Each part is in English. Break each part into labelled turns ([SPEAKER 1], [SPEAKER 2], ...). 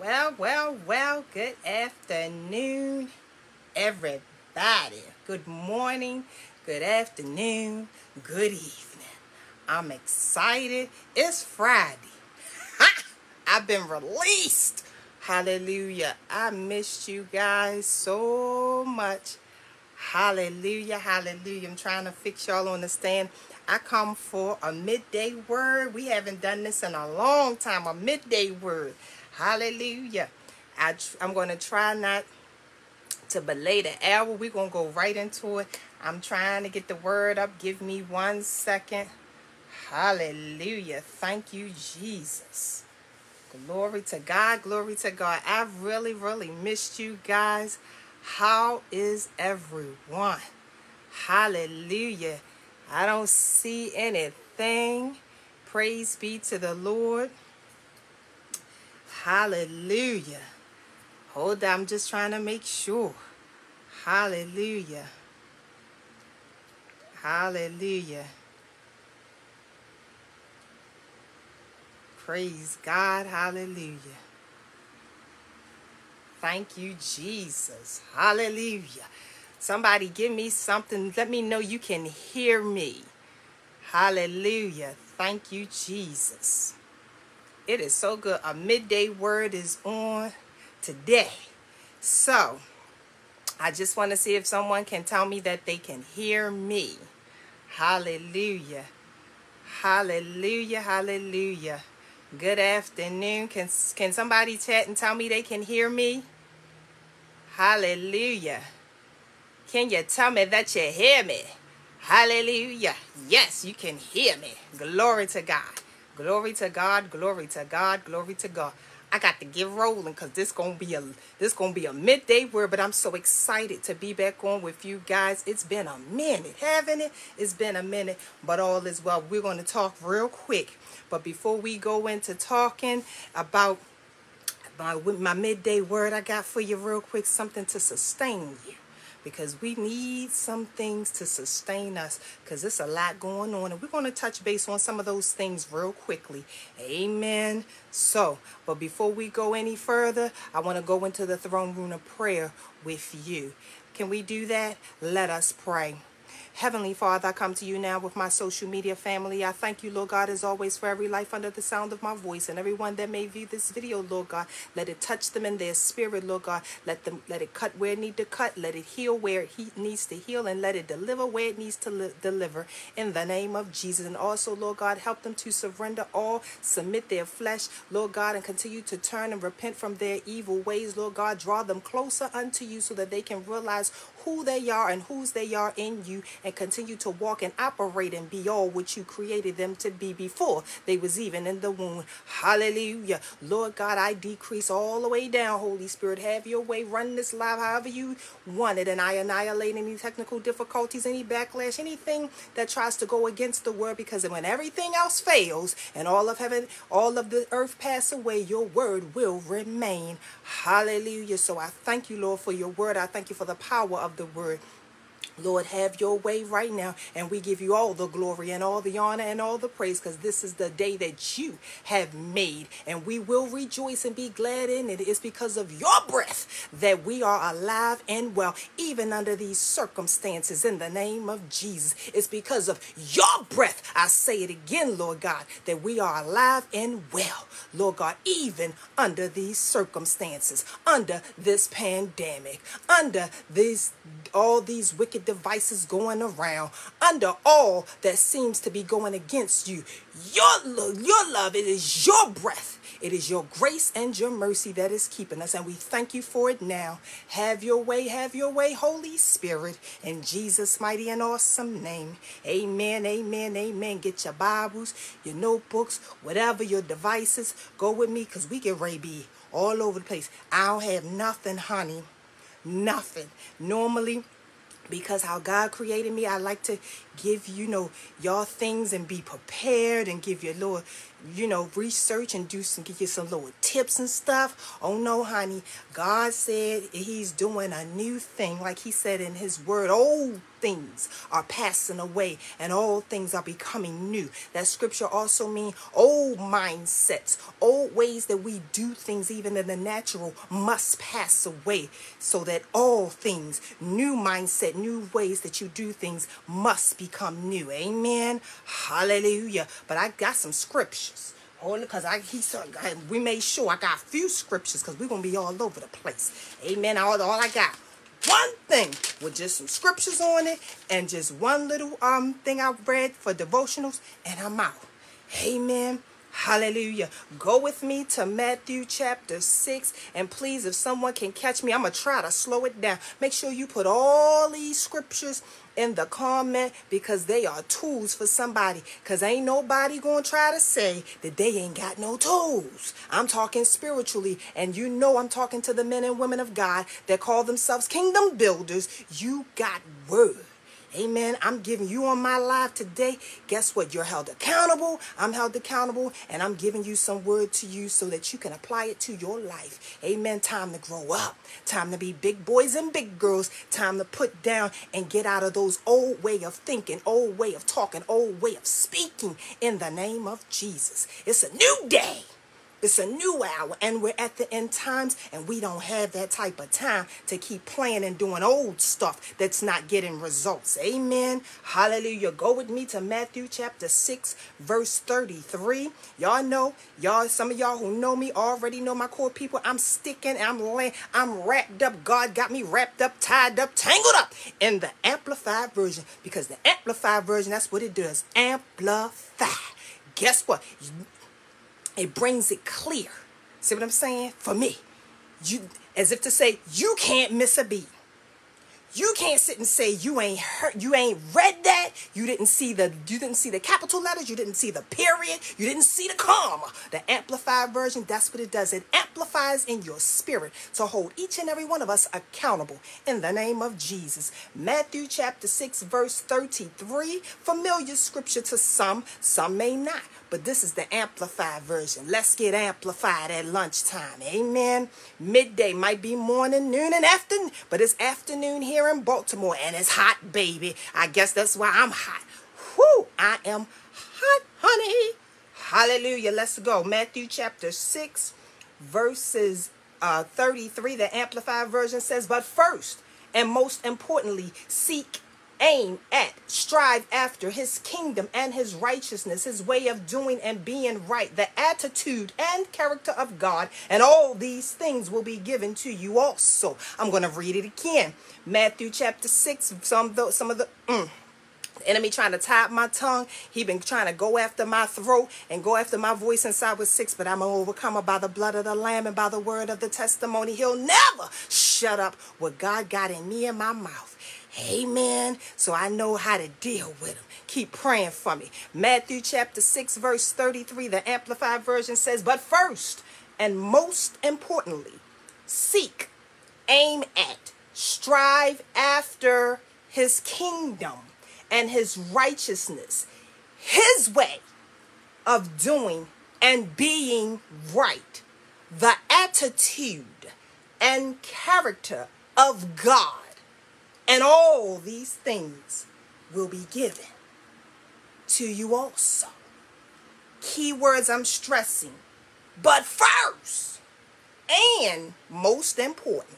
[SPEAKER 1] Well, well, well, good afternoon, everybody. Good morning, good afternoon, good evening. I'm excited. It's Friday. Ha! I've been released. Hallelujah. I missed you guys so much. Hallelujah, hallelujah. I'm trying to fix y'all on the stand. I come for a midday word. We haven't done this in a long time, a midday word. Hallelujah. I, I'm going to try not to belay the hour. We're going to go right into it. I'm trying to get the word up. Give me one second. Hallelujah. Thank you, Jesus. Glory to God. Glory to God. I've really, really missed you guys. How is everyone? Hallelujah. I don't see anything. Praise be to the Lord. Hallelujah. Hold on, I'm just trying to make sure. Hallelujah. Hallelujah. Praise God. Hallelujah. Thank you, Jesus. Hallelujah. Somebody give me something. Let me know you can hear me. Hallelujah. Thank you, Jesus. It is so good. A midday word is on today. So, I just want to see if someone can tell me that they can hear me. Hallelujah. Hallelujah. Hallelujah. Good afternoon. Can can somebody chat and tell me they can hear me? Hallelujah. Can you tell me that you hear me? Hallelujah. Yes, you can hear me. Glory to God. Glory to God. Glory to God. Glory to God. I got to get rolling because this gonna be a this gonna be a midday word, but I'm so excited to be back on with you guys. It's been a minute, haven't it? It's been a minute, but all is well. We're gonna talk real quick. But before we go into talking about my, my midday word, I got for you real quick something to sustain you because we need some things to sustain us because there's a lot going on and we're going to touch base on some of those things real quickly. Amen. So but before we go any further i want to go into the throne room of prayer with you. Can we do that? Let us pray Heavenly Father, I come to you now with my social media family. I thank you, Lord God, as always, for every life under the sound of my voice and everyone that may view this video, Lord God. Let it touch them in their spirit, Lord God. Let them let it cut where it needs to cut. Let it heal where it needs to heal and let it deliver where it needs to deliver in the name of Jesus. And also, Lord God, help them to surrender all, submit their flesh, Lord God, and continue to turn and repent from their evil ways, Lord God. Draw them closer unto you so that they can realize who they are and whose they are in you and continue to walk and operate and be all what you created them to be before they was even in the womb. Hallelujah. Lord God, I decrease all the way down. Holy Spirit, have your way. Run this live however you want it. And I annihilate any technical difficulties, any backlash, anything that tries to go against the word because when everything else fails and all of heaven, all of the earth pass away, your word will remain. Hallelujah. So I thank you, Lord, for your word. I thank you for the power of the word. Lord, have your way right now. And we give you all the glory and all the honor and all the praise because this is the day that you have made. And we will rejoice and be glad in it. It's because of your breath that we are alive and well, even under these circumstances in the name of Jesus. It's because of your breath, I say it again, Lord God, that we are alive and well, Lord God, even under these circumstances, under this pandemic, under these all these wicked devices going around under all that seems to be going against you. Your, love, your love, it is your breath. It is your grace and your mercy that is keeping us, and we thank you for it now. Have your way, have your way, Holy Spirit, in Jesus' mighty and awesome name. Amen, amen, amen. Get your Bibles, your notebooks, whatever your devices. Go with me because we get be all over the place. I don't have nothing, honey. Nothing. Normally, because how God created me, I like to give you know y'all things and be prepared and give your little you know, research and do some, get you some little tips and stuff. Oh no, honey. God said he's doing a new thing. Like he said in his word, old things are passing away and all things are becoming new. That scripture also mean old mindsets, old ways that we do things even in the natural must pass away so that all things, new mindset, new ways that you do things must become new. Amen. Hallelujah. But I got some scriptures. Only because I he said we made sure I got a few scriptures because we're gonna be all over the place. Amen. All, all I got one thing with just some scriptures on it and just one little um thing I read for devotionals and I'm out. Amen. Hallelujah. Go with me to Matthew chapter 6. And please, if someone can catch me, I'm going to try to slow it down. Make sure you put all these scriptures in the comment because they are tools for somebody. Because ain't nobody going to try to say that they ain't got no tools. I'm talking spiritually. And you know I'm talking to the men and women of God that call themselves kingdom builders. You got word. Amen. I'm giving you on my life today. Guess what? You're held accountable. I'm held accountable. And I'm giving you some word to you so that you can apply it to your life. Amen. Time to grow up. Time to be big boys and big girls. Time to put down and get out of those old way of thinking, old way of talking, old way of speaking in the name of Jesus. It's a new day. It's a new hour, and we're at the end times, and we don't have that type of time to keep playing and doing old stuff that's not getting results. Amen. Hallelujah. Go with me to Matthew chapter 6, verse 33. Y'all know, y'all, some of y'all who know me already know my core people. I'm sticking, I'm laying, I'm wrapped up. God got me wrapped up, tied up, tangled up in the amplified version because the amplified version, that's what it does. Amplify. Guess what? It brings it clear. See what I'm saying? For me, you as if to say you can't miss a beat. You can't sit and say you ain't heard, you ain't read that. You didn't see the you didn't see the capital letters, you didn't see the period, you didn't see the comma. The amplified version, that's what it does. It amplifies in your spirit to hold each and every one of us accountable in the name of Jesus. Matthew chapter 6 verse 33, familiar scripture to some, some may not. But this is the amplified version. Let's get amplified at lunchtime. Amen. Midday might be morning, noon, and afternoon, but it's afternoon here in Baltimore and it's hot, baby. I guess that's why I'm hot. Whoo, I am hot, honey. Hallelujah. Let's go. Matthew chapter 6, verses uh, 33. The amplified version says, But first, and most importantly, seek aim at, strive after his kingdom and his righteousness, his way of doing and being right, the attitude and character of God, and all these things will be given to you also. I'm going to read it again. Matthew chapter 6, some of the, some of the, mm, enemy trying to tie up my tongue. He been trying to go after my throat and go after my voice inside with six, but I'm an overcomer by the blood of the Lamb and by the word of the testimony. He'll never shut up what God got in me and my mouth. Amen. So I know how to deal with them. Keep praying for me. Matthew chapter 6, verse 33, the Amplified Version says, But first and most importantly, seek, aim at, strive after his kingdom and his righteousness, his way of doing and being right, the attitude and character of God and all these things will be given to you also. Key words I'm stressing. But first, and most importantly,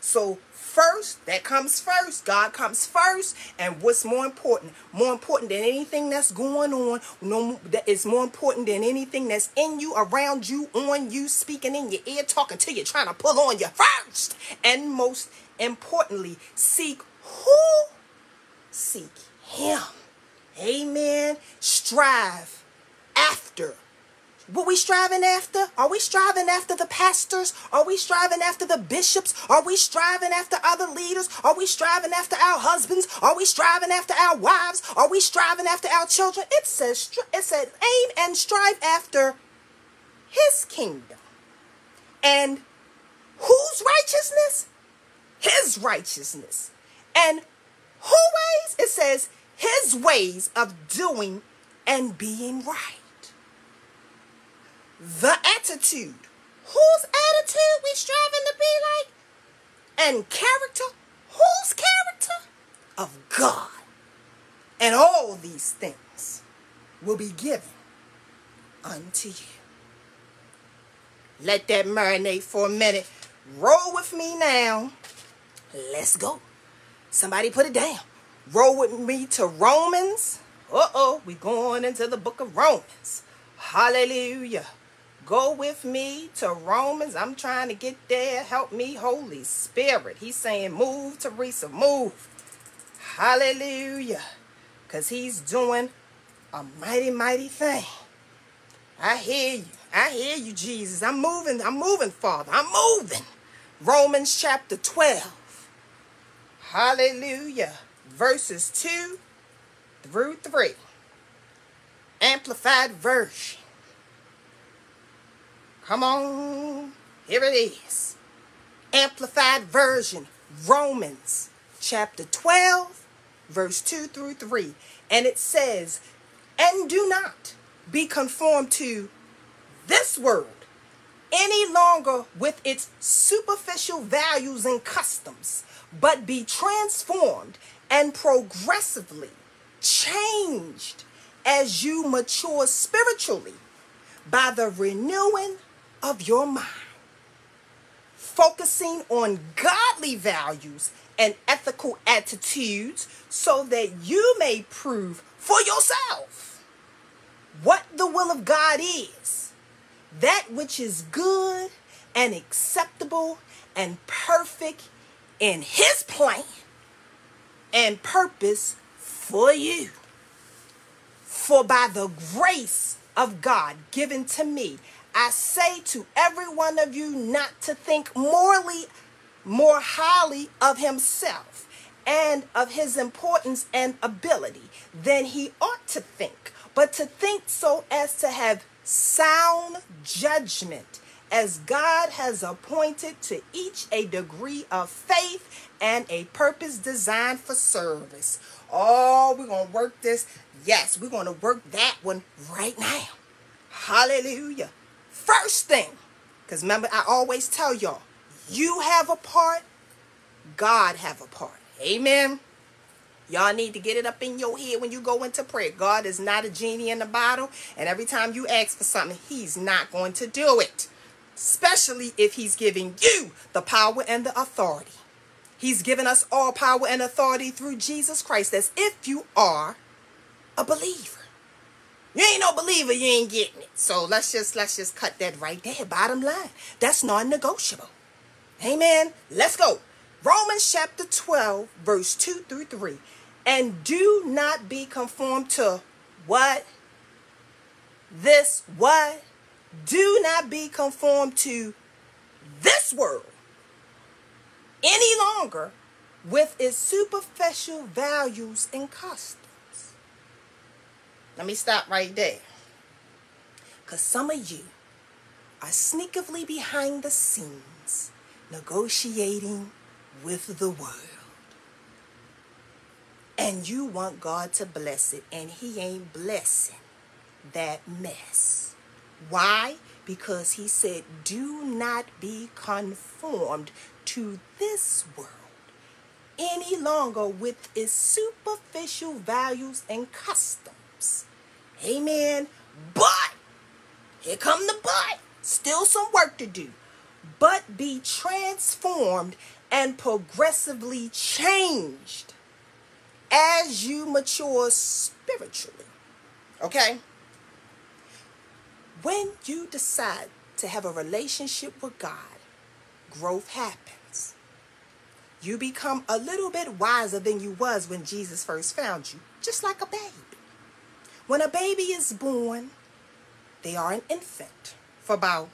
[SPEAKER 1] so first, that comes first. God comes first. And what's more important? More important than anything that's going on, no, that is more important than anything that's in you, around you, on you, speaking in your ear, talking to you, trying to pull on you first. And most importantly, seek who? Seek him. Amen. Strive after. What we striving after? Are we striving after the pastors? Are we striving after the bishops? Are we striving after other leaders? Are we striving after our husbands? Are we striving after our wives? Are we striving after our children? It says it said aim and strive after his kingdom. And whose righteousness? his righteousness. And who ways? It says his ways of doing and being right. The attitude. Whose attitude we striving to be like? And character. Whose character? Of God. And all these things will be given unto you. Let that marinate for a minute. Roll with me now. Let's go. Somebody put it down. Roll with me to Romans. Uh-oh, we going into the book of Romans. Hallelujah. Go with me to Romans. I'm trying to get there. Help me, Holy Spirit. He's saying, move, Taresa, move. Hallelujah. Because he's doing a mighty, mighty thing. I hear you. I hear you, Jesus. I'm moving. I'm moving, Father. I'm moving. Romans chapter 12. Hallelujah. Verses 2 through 3. Amplified version. Come on. Here it is. Amplified version. Romans chapter 12, verse 2 through 3. And it says, And do not be conformed to this world any longer with its superficial values and customs, but be transformed and progressively changed as you mature spiritually by the renewing of your mind, focusing on godly values and ethical attitudes so that you may prove for yourself what the will of God is, that which is good and acceptable and perfect in His plan and purpose for you. For by the grace of God given to me, I say to every one of you not to think morally more highly of himself and of his importance and ability than he ought to think, but to think so as to have sound judgment, as God has appointed to each a degree of faith and a purpose designed for service. Oh, we're going to work this. Yes, we're going to work that one right now. Hallelujah. First thing, because remember, I always tell y'all, you have a part, God have a part. Amen. Y'all need to get it up in your head when you go into prayer. God is not a genie in a bottle, and every time you ask for something, He's not going to do it. Especially if He's giving you the power and the authority. He's given us all power and authority through Jesus Christ. As if you are a believer. You ain't no believer, you ain't getting it. So let's just let's just cut that right there. Bottom line. That's non-negotiable. Amen. Let's go. Romans chapter 12, verse 2 through 3. And do not be conformed to what? This what? Do not be conformed to this world any longer with its superficial values and customs. Let me stop right there. Because some of you are sneakily behind the scenes negotiating with the world. And you want God to bless it, and He ain't blessing that mess. Why? Because He said, Do not be conformed to this world any longer with its superficial values and customs Amen. But, here come the but. Still some work to do. But be transformed and progressively changed as you mature spiritually. Okay? When you decide to have a relationship with God, growth happens. You become a little bit wiser than you was when Jesus first found you, just like a baby. When a baby is born, they are an infant for about,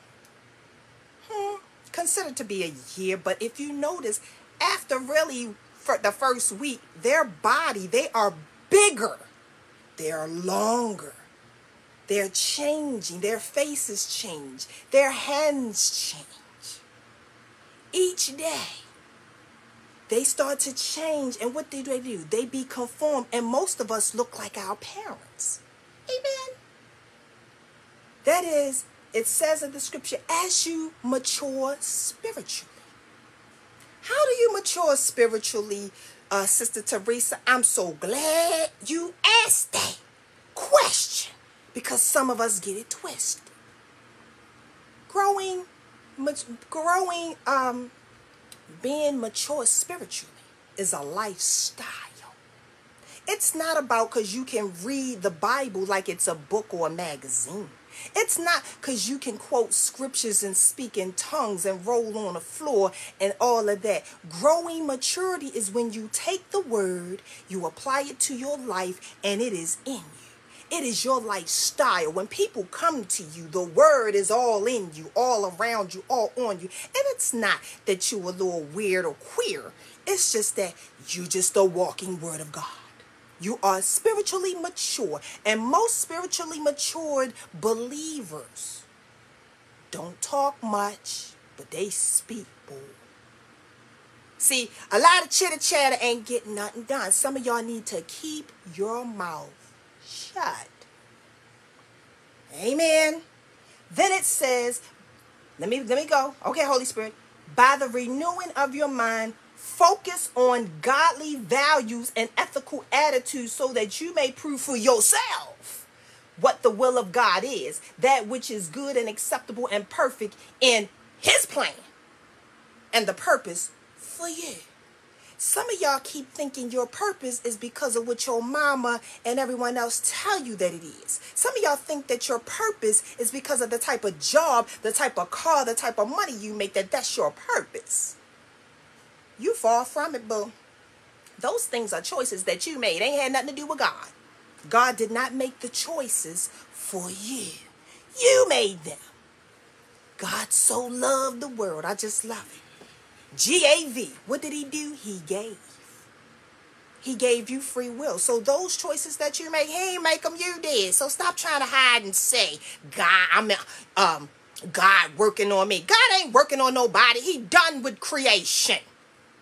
[SPEAKER 1] hmm, considered to be a year. But if you notice, after really for the first week, their body, they are bigger. They are longer. They're changing. Their faces change. Their hands change. Each day, they start to change. And what do they do? They be conformed. And most of us look like our parents. Amen. That is, it says in the scripture, as you mature spiritually. How do you mature spiritually, uh, Sister Taresa? I'm so glad you asked that question because some of us get it twisted. Growing, growing, um, being mature spiritually is a lifestyle. It's not about because you can read the Bible like it's a book or a magazine. It's not because you can quote scriptures and speak in tongues and roll on the floor and all of that. Growing maturity is when you take the word, you apply it to your life, and it is in you. It is your lifestyle. When people come to you, the word is all in you, all around you, all on you. And it's not that you're a little weird or queer. It's just that you're just a walking word of God. You are spiritually mature. And most spiritually matured believers don't talk much, but they speak, boy. See, a lot of chitter chatter ain't getting nothing done. Some of y'all need to keep your mouth shut. Amen. Then it says, let me let me go. Okay, Holy Spirit. By the renewing of your mind, Focus on godly values and ethical attitudes so that you may prove for yourself what the will of God is, that which is good and acceptable and perfect in His plan and the purpose for you. Some of y'all keep thinking your purpose is because of what your mama and everyone else tell you that it is. Some of y'all think that your purpose is because of the type of job, the type of car, the type of money you make, that that's your purpose. You far from it, boo. Those things are choices that you made. Ain't had nothing to do with God. God did not make the choices for you. You made them. God so loved the world. I just love it. G-A-V. What did he do? He gave. He gave you free will. So those choices that you make, he ain't make them, you did. So stop trying to hide and say, God, I'm um God working on me. God ain't working on nobody. He done with creation.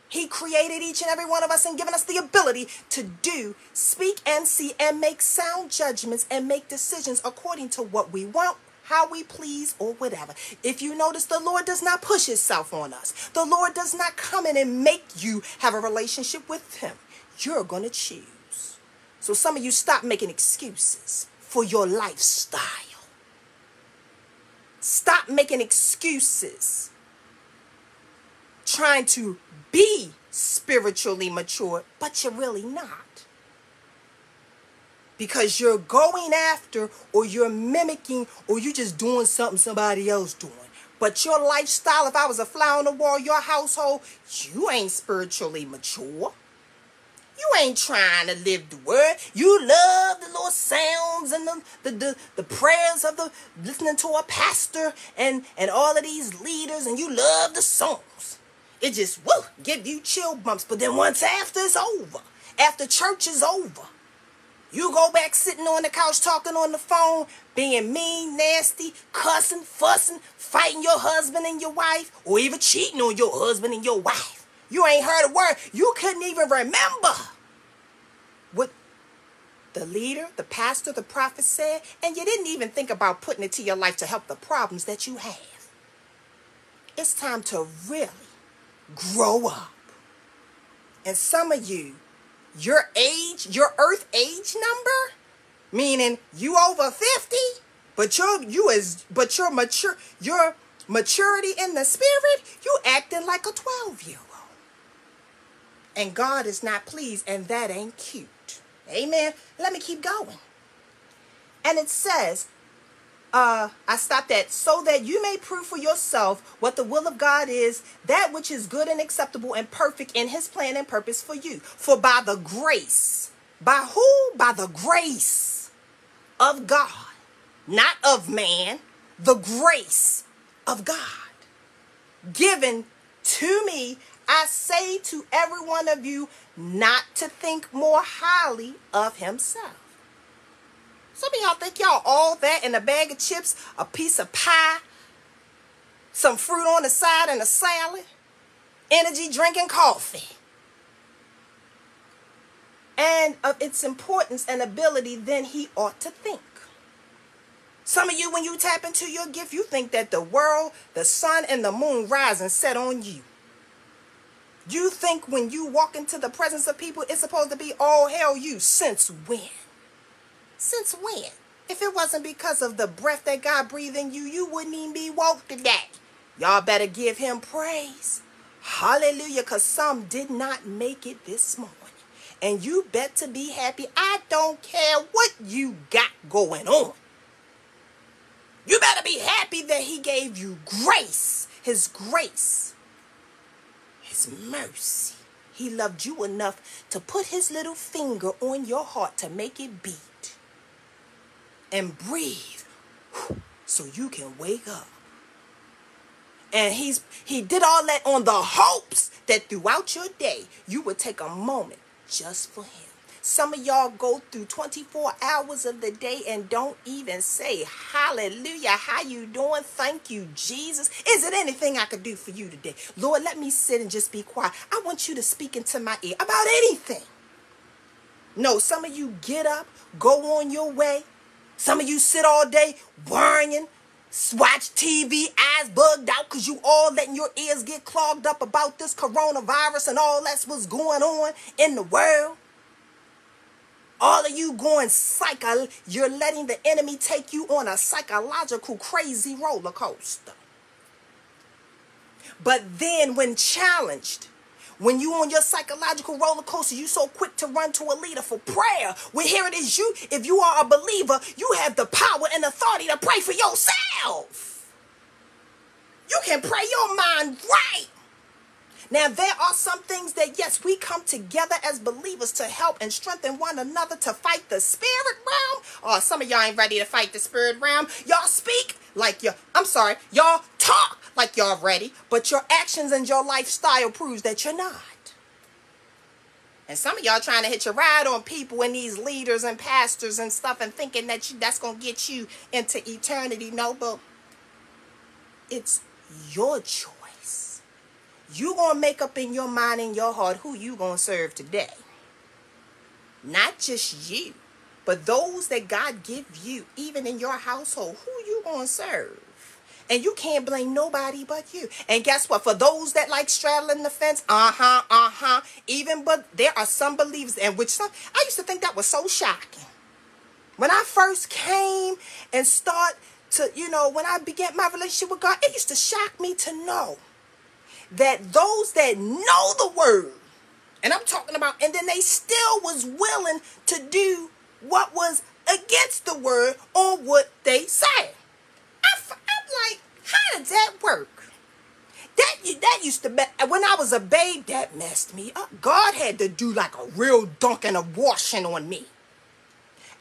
[SPEAKER 1] He created each and every one of us and given us the ability to do, speak and see and make sound judgments and make decisions according to what we want, how we please, or whatever. If you notice, the Lord does not push himself on us. The Lord does not come in and make you have a relationship with him. You're going to choose. So some of you stop making excuses for your lifestyle. Stop making excuses trying to be spiritually mature, but you're really not. Because you're going after or you're mimicking or you're just doing something somebody else doing. But your lifestyle, if I was a fly on the wall, your household, you ain't spiritually mature. You ain't trying to live the word. You love the little sounds and the, the, the, the, prayers of the listening to a pastor and, and all of these leaders, and you love the songs. It just whoa, give you chill bumps. But then once after it's over, after church is over, you go back sitting on the couch talking on the phone, being mean, nasty, cussing, fussing, fighting your husband and your wife, or even cheating on your husband and your wife. You ain't heard a word. You couldn't even remember what the leader, the pastor, the prophet said, and you didn't even think about putting it to your life to help the problems that you have. It's time to really grow up. And some of you, your age, your earth age number, meaning you over 50, but you're you is but your mature your maturity in the spirit, you acting like a 12 year old. And God is not pleased, and that ain't cute. Amen. Let me keep going. And it says, uh, I stopped at so that you may prove for yourself what the will of God is, that which is good and acceptable and perfect in his plan and purpose for you. For by the grace, by who? By the grace of God, not of man, the grace of God given to me, I say to every one of you not to think more highly of himself. Some of y'all think y'all all that in a bag of chips, a piece of pie, some fruit on the side and a salad, energy drinking coffee. And of its importance and ability, then he ought to think. Some of you, when you tap into your gift, you think that the world, the sun, and the moon rise and set on you. You think when you walk into the presence of people, it's supposed to be all hell you. Since when? Since when? If it wasn't because of the breath that God breathed in you, you wouldn't even be woke today. Y'all better give him praise. Hallelujah, because some did not make it this morning. And you bet to be happy. I don't care what you got going on. You better be happy that he gave you grace, his grace, his mercy. He loved you enough to put his little finger on your heart to make it beat and breathe so you can wake up. And he's he did all that on the hopes that throughout your day you would take a moment just for him. Some of y'all go through 24 hours of the day and don't even say hallelujah. How you doing? Thank you, Jesus. Is it anything I could do for you today? Lord, let me sit and just be quiet. I want you to speak into my ear about anything. No, some of you get up, go on your way. Some of you sit all day worrying, watch TV, eyes bugged out because you all letting your ears get clogged up about this coronavirus and all that's what's going on in the world. All of you going psycho, you're letting the enemy take you on a psychological crazy roller coaster. But then when challenged, when you on your psychological roller coaster, you so quick to run to a leader for prayer. Well, here it is. You, if you are a believer, you have the power and authority to pray for yourself. You can pray your mind right. Now, there are some things that, yes, we come together as believers to help and strengthen one another to fight the spirit realm. Oh, some of y'all ain't ready to fight the spirit realm. Y'all speak like you, I'm sorry, y'all talk like y'all ready, but your actions and your lifestyle proves that you're not. And some of y'all trying to hit your ride on people and these leaders and pastors and stuff and thinking that you, that's going to get you into eternity. No, but it's your choice. You going to make up in your mind and your heart who you going to serve today. Not just you, but those that God give you, even in your household, who you going to serve? And you can't blame nobody but you. And guess what? For those that like straddling the fence, uh-huh, uh-huh. Even but there are some believers, and which some I used to think that was so shocking. When I first came and start to, you know, when I began my relationship with God, it used to shock me to know that those that know the word, and I'm talking about, and then they still was willing to do what was against the word on what they said. I'm like, how does that work? That that used to when I was a babe, that messed me up. God had to do like a real dunking of washing on me.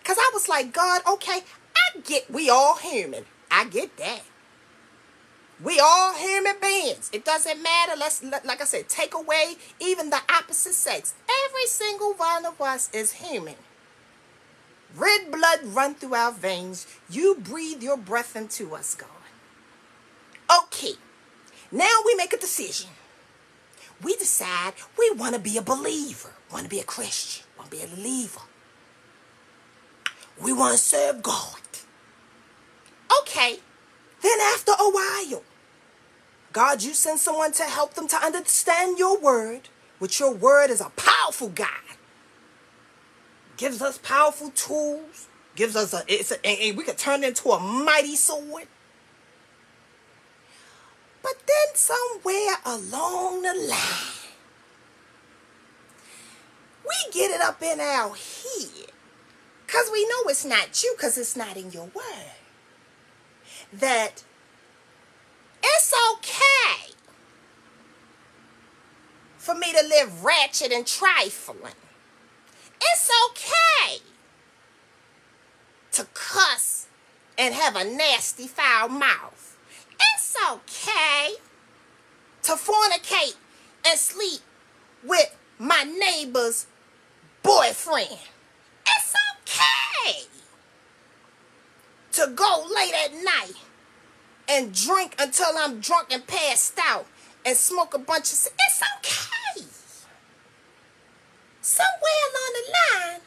[SPEAKER 1] Cause I was like, God, okay, I get we all human. I get that. We all human beings. It doesn't matter. Let's like I said, take away even the opposite sex. Every single one of us is human. Red blood run through our veins. You breathe your breath into us, God. Okay, now we make a decision. We decide we want to be a believer, want to be a Christian, want to be a believer. We want to serve God. Okay, then after a while, God, you send someone to help them to understand your word, which your word is a powerful God. Gives us powerful tools, gives us a, it's a and we can turn it into a mighty sword. But then somewhere along the line, we get it up in our head. Because we know it's not you because it's not in your word. That it's okay for me to live ratchet and trifling. It's okay to cuss and have a nasty foul mouth. Okay to fornicate and sleep with my neighbor's boyfriend. It's okay to go late at night and drink until I'm drunk and passed out and smoke a bunch of. It's okay. Somewhere along the line,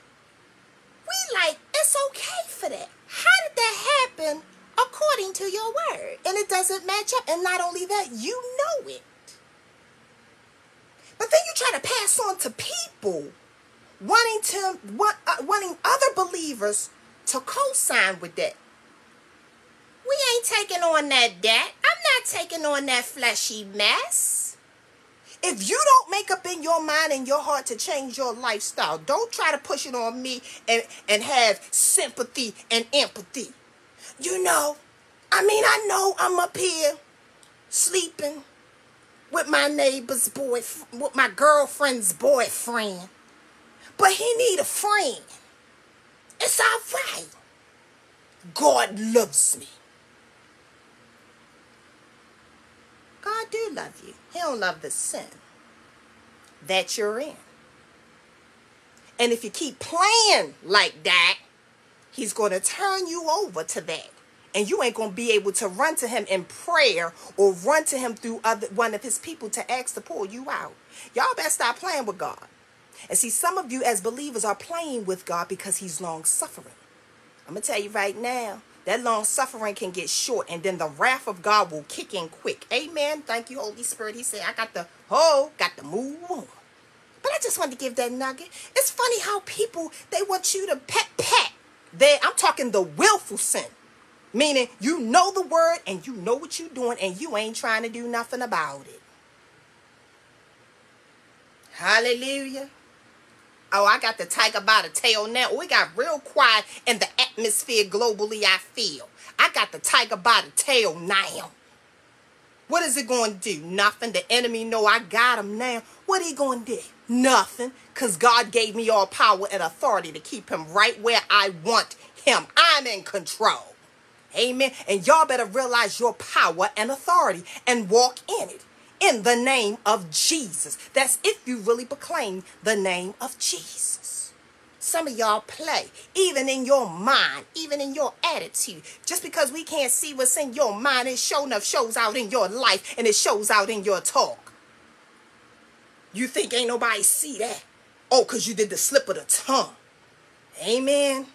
[SPEAKER 1] we like, it's okay for that. how did that happen according to your word? And it doesn't match up. And not only that, you know it. But then you try to pass on to people wanting to uh, wanting other believers to co-sign with that. We ain't taking on that debt. I'm not taking on that fleshy mess. If you don't make up in your mind and your heart to change your lifestyle, don't try to push it on me and, and have sympathy and empathy. You know, I mean, I know I'm up here sleeping with my neighbor's boy, with my girlfriend's boyfriend. But he need a friend. It's all right. God loves me. God do love you. He don't love the sin that you're in. And if you keep playing like that, he's going to turn you over to that. And you ain't going to be able to run to him in prayer or run to him through other one of his people to ask to pull you out. Y'all better stop playing with God. And see, some of you as believers are playing with God because he's long suffering. I'm going to tell you right now, that long suffering can get short and then the wrath of God will kick in quick. Amen. Thank you, Holy Spirit. He said, I got the, oh, got the move on. But I just wanted to give that nugget. It's funny how people, they want you to pet pet. They, I'm talking the willful sin. Meaning you know the word and you know what you're doing and you ain't trying to do nothing about it. Hallelujah. Oh, I got the tiger by the tail now. We got real quiet in the atmosphere globally, I feel. I got the tiger by the tail now. What is it going to do? Nothing. The enemy know I got him now. What are he going to do? Nothing. Because God gave me all power and authority to keep him right where I want him. I'm in control. Amen. And y'all better realize your power and authority and walk in it in the name of Jesus. That's if you really proclaim the name of Jesus. Some of y'all play, even in your mind, even in your attitude. Just because we can't see what's in your mind, it sure enough shows out in your life and it shows out in your talk. You think ain't nobody see that? Oh, because you did the slip of the tongue. Amen.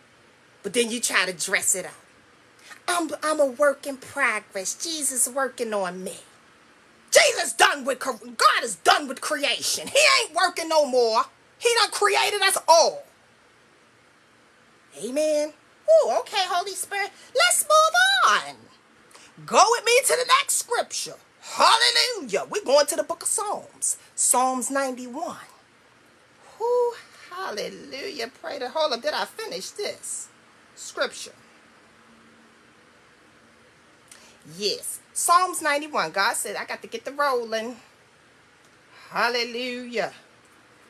[SPEAKER 1] But then you try to dress it up. I'm, I'm a work in progress. Jesus working on me. Jesus done with, God is done with creation. He ain't working no more. He done created us all. Amen. Oh, okay, Holy Spirit. Let's move on. Go with me to the next scripture. Hallelujah. We're going to the book of Psalms. Psalms 91. Whoo, hallelujah. Pray to hold up. Did I finish this? Scripture. Yes. Psalms 91. God said, I got to get the rolling. Hallelujah.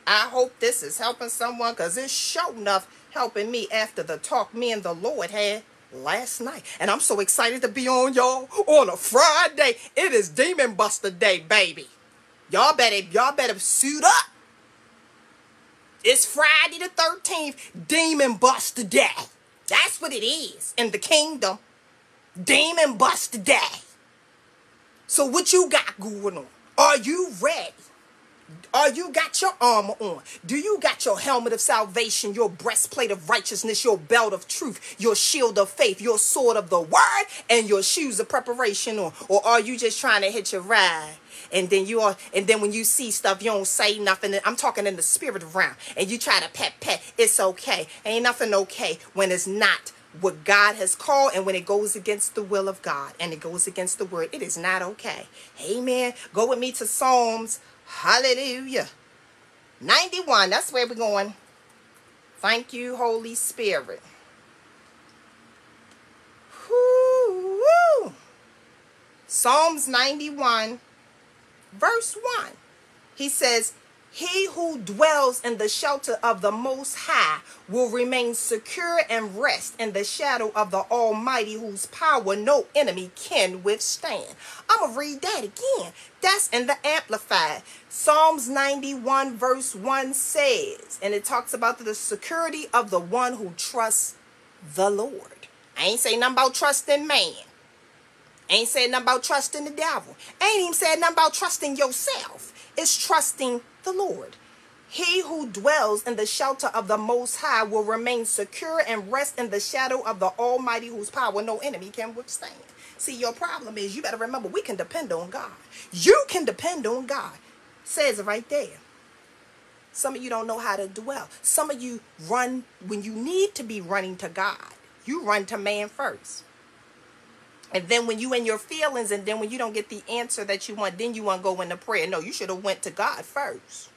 [SPEAKER 1] I hope this is helping someone because it's sure enough helping me after the talk me and the Lord had last night. And I'm so excited to be on y'all on a Friday. It is Demon Buster Day, baby. Y'all better, y'all better suit up. It's Friday the 13th, Demon Buster Day. That's what it is in the kingdom. Demon Buster Day. So what you got going on? Are you ready? Are you got your armor on? Do you got your helmet of salvation, your breastplate of righteousness, your belt of truth, your shield of faith, your sword of the word, and your shoes of preparation on? Or are you just trying to hit your ride? And then you are, and then when you see stuff, you don't say nothing. I'm talking in the spirit realm, and you try to pet pet. It's okay. Ain't nothing okay when it's not what God has called and when it goes against the will of God and it goes against the word, it is not okay. Amen. Go with me to Psalms. Hallelujah. 91. That's where we're going. Thank you, Holy Spirit. Woo, Psalms 91, verse 1. He says, he who dwells in the shelter of the Most High will remain secure and rest in the shadow of the Almighty, whose power no enemy can withstand. I'm going to read that again. That's in the Amplified. Psalms 91, verse 1 says, and it talks about the security of the one who trusts the Lord. I ain't saying nothing about trusting man. Ain't saying nothing about trusting the devil. Ain't even said nothing about trusting yourself. It's trusting the Lord. He who dwells in the shelter of the Most High will remain secure and rest in the shadow of the Almighty, whose power no enemy can withstand. See, your problem is you better remember we can depend on God. You can depend on God. says it right there. Some of you don't know how to dwell. Some of you run when you need to be running to God. You run to man first. And then when you in your feelings and then when you don't get the answer that you want, then you want to go into prayer. No, you should have went to God first.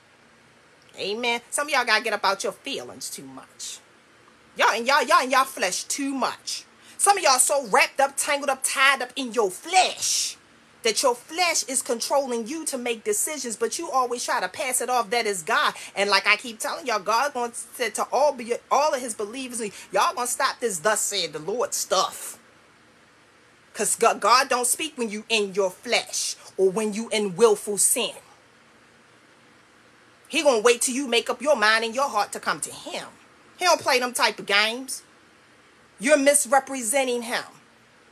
[SPEAKER 1] Amen. Some of y'all gotta get up out your feelings too much. Y'all and y'all, y'all and y'all flesh too much. Some of y'all so wrapped up, tangled up, tied up in your flesh that your flesh is controlling you to make decisions, but you always try to pass it off that is God. And like I keep telling y'all, God going to to all be all of his believers, y'all gonna stop this thus said the Lord stuff. Because God, don't speak when you in your flesh or when you in willful sin. He gonna wait till you make up your mind and your heart to come to him. He don't play them type of games. You're misrepresenting him.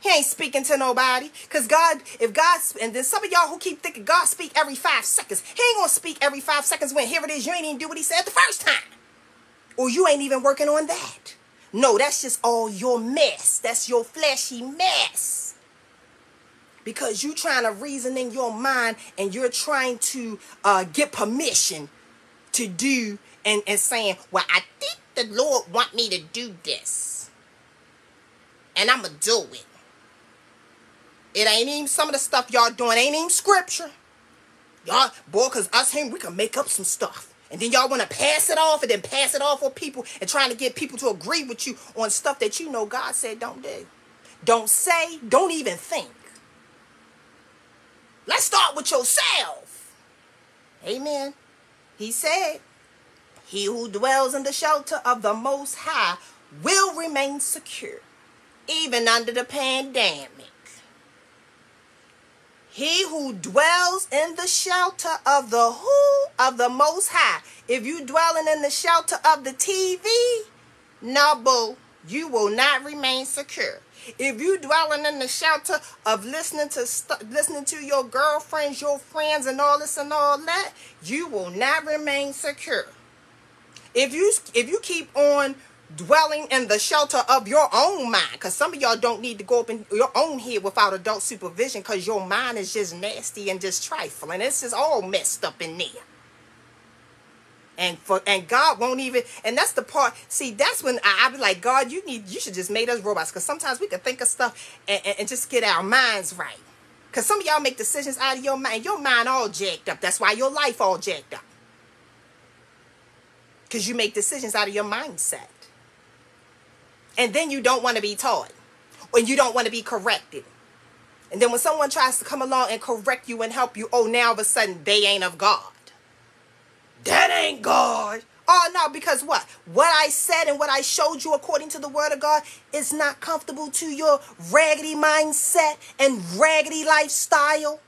[SPEAKER 1] He ain't speaking to nobody. Because God, if God, and then some of y'all who keep thinking God speak every five seconds, he ain't to speak every five seconds when here it is, you ain't even do what he said the first time. Or you ain't even working on that. No, that's just all your mess. That's your fleshy mess. Because you're trying to reason in your mind and you're trying to uh, get permission to do and, and saying, well, I think the Lord want me to do this. And I'm going to do it. It ain't even some of the stuff y'all doing ain't even scripture. Y'all, boy, because us here, we can make up some stuff. And then y'all want to pass it off and then pass it off on people and trying to get people to agree with you on stuff that you know God said don't do. Don't say, don't even think. Let's start with yourself. Amen. He said, He who dwells in the shelter of the Most High will remain secure, even under the pandemic. He who dwells in the shelter of the who of the Most High. If you dwelling in the shelter of the TV, no boo, you will not remain secure. If you dwelling in the shelter of listening to st- listening to your girlfriends, your friends, and all this and all that, you will not remain secure. If you if you keep on dwelling in the shelter of your own mind, because some of y'all don't need to go up in your own head without adult supervision, because your mind is just nasty and just trifling. It's just all messed up in there and for and God won't even and that's the part see that's when I, I be like God you need you should just make us robots. Because sometimes we can think of stuff and, and, and just get our minds right. Because some of y'all make decisions out of your mind your mind all jacked up. That's why your life all jacked up. Because you make decisions out of your mindset. And then you don't want to be taught or you don't want to be corrected. And then when someone tries to come along and correct you and help you oh now all of a sudden they ain't of God that ain't God. Oh, no, because what? What I said and what I showed you according to the word of God is not comfortable to your raggedy mindset and raggedy lifestyle.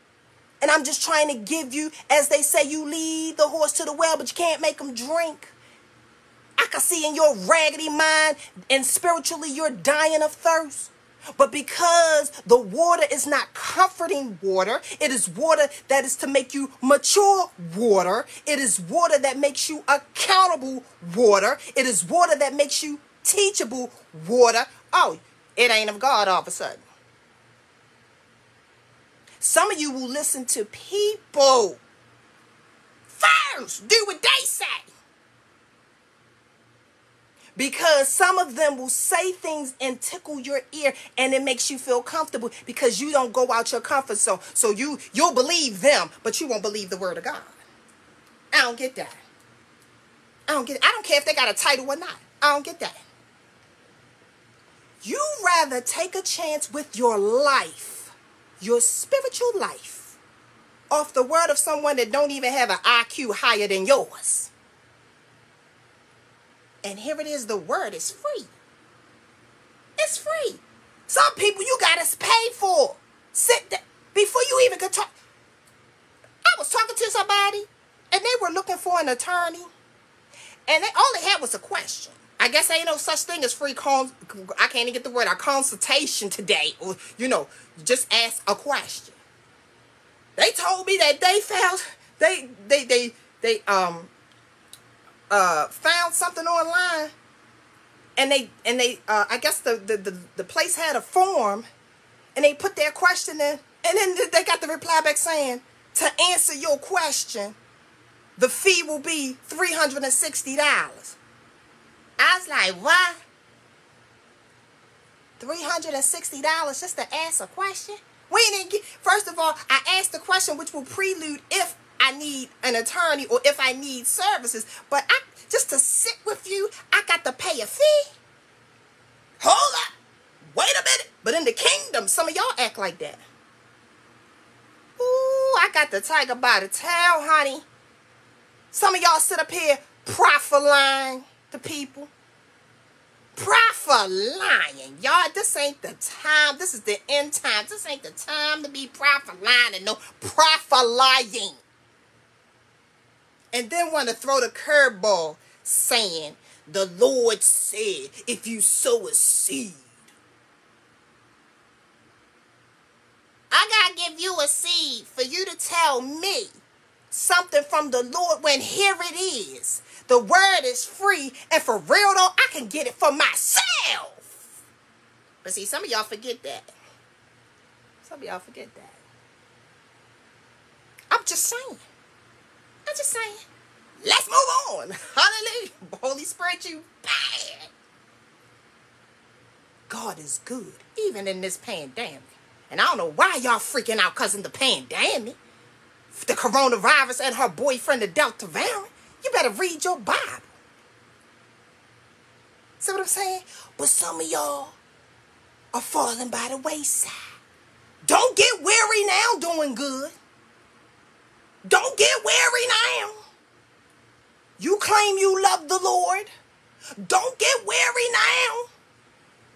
[SPEAKER 1] And I'm just trying to give you, as they say, you lead the horse to the well, but you can't make him drink. I can see in your raggedy mind and spiritually you're dying of thirst. But because the water is not comforting water, it is water that is to make you mature water. It is water that makes you accountable water. It is water that makes you teachable water. Oh, it ain't of God all of a sudden. Some of you will listen to people first, do what they say because some of them will say things and tickle your ear and it makes you feel comfortable because you don't go out your comfort zone. So you you'll believe them, but you won't believe the word of God. I don't get that. I don't get. I don't care if they got a title or not. I don't get that. You rather take a chance with your life, your spiritual life, off the word of someone that don't even have an IQ higher than yours. And here it is, the word is free. It's free. Some people you gotta pay for. Sit there before you even could talk. I was talking to somebody and they were looking for an attorney. And they all they had was a question. I guess ain't no such thing as free con I can't even get the word, a consultation today. Or, you know, just ask a question. They told me that they found they they they they um uh, found something online, and they and they uh, I guess the, the the the place had a form, and they put their question in, and then they got the reply back saying to answer your question, the fee will be three hundred and sixty dollars. I was like, what? Three hundred and sixty dollars just to ask a question? We didn't get. First of all, I asked the question, which will prelude if I need an attorney or if I need services. But I just to sit with you, I got to pay a fee. Hold up. Wait a minute. But in the kingdom, some of y'all act like that. Ooh, I got the tiger by the tail, honey. Some of y'all sit up here prophesying to people. Lying. Y'all, this ain't the time. This is the end time. This ain't the time to be lying and no lying. And then want to throw the curveball saying, the Lord said, if you sow a seed. I got to give you a seed for you to tell me something from the Lord when here it is. The word is free, and for real though, I can get it for myself. But see, some of y'all forget that. Some of y'all forget that. I'm just saying. I'm just saying. Let's move on. Hallelujah. Holy Spirit, you bad. God is good, even in this pandemic. And I don't know why y'all freaking out of the pandemic. The coronavirus and her boyfriend, the Delta variant. You better read your Bible. See what I'm saying? But some of y'all are falling by the wayside. Don't get weary now doing good. Don't get weary now. You claim you love the Lord. Don't get weary now.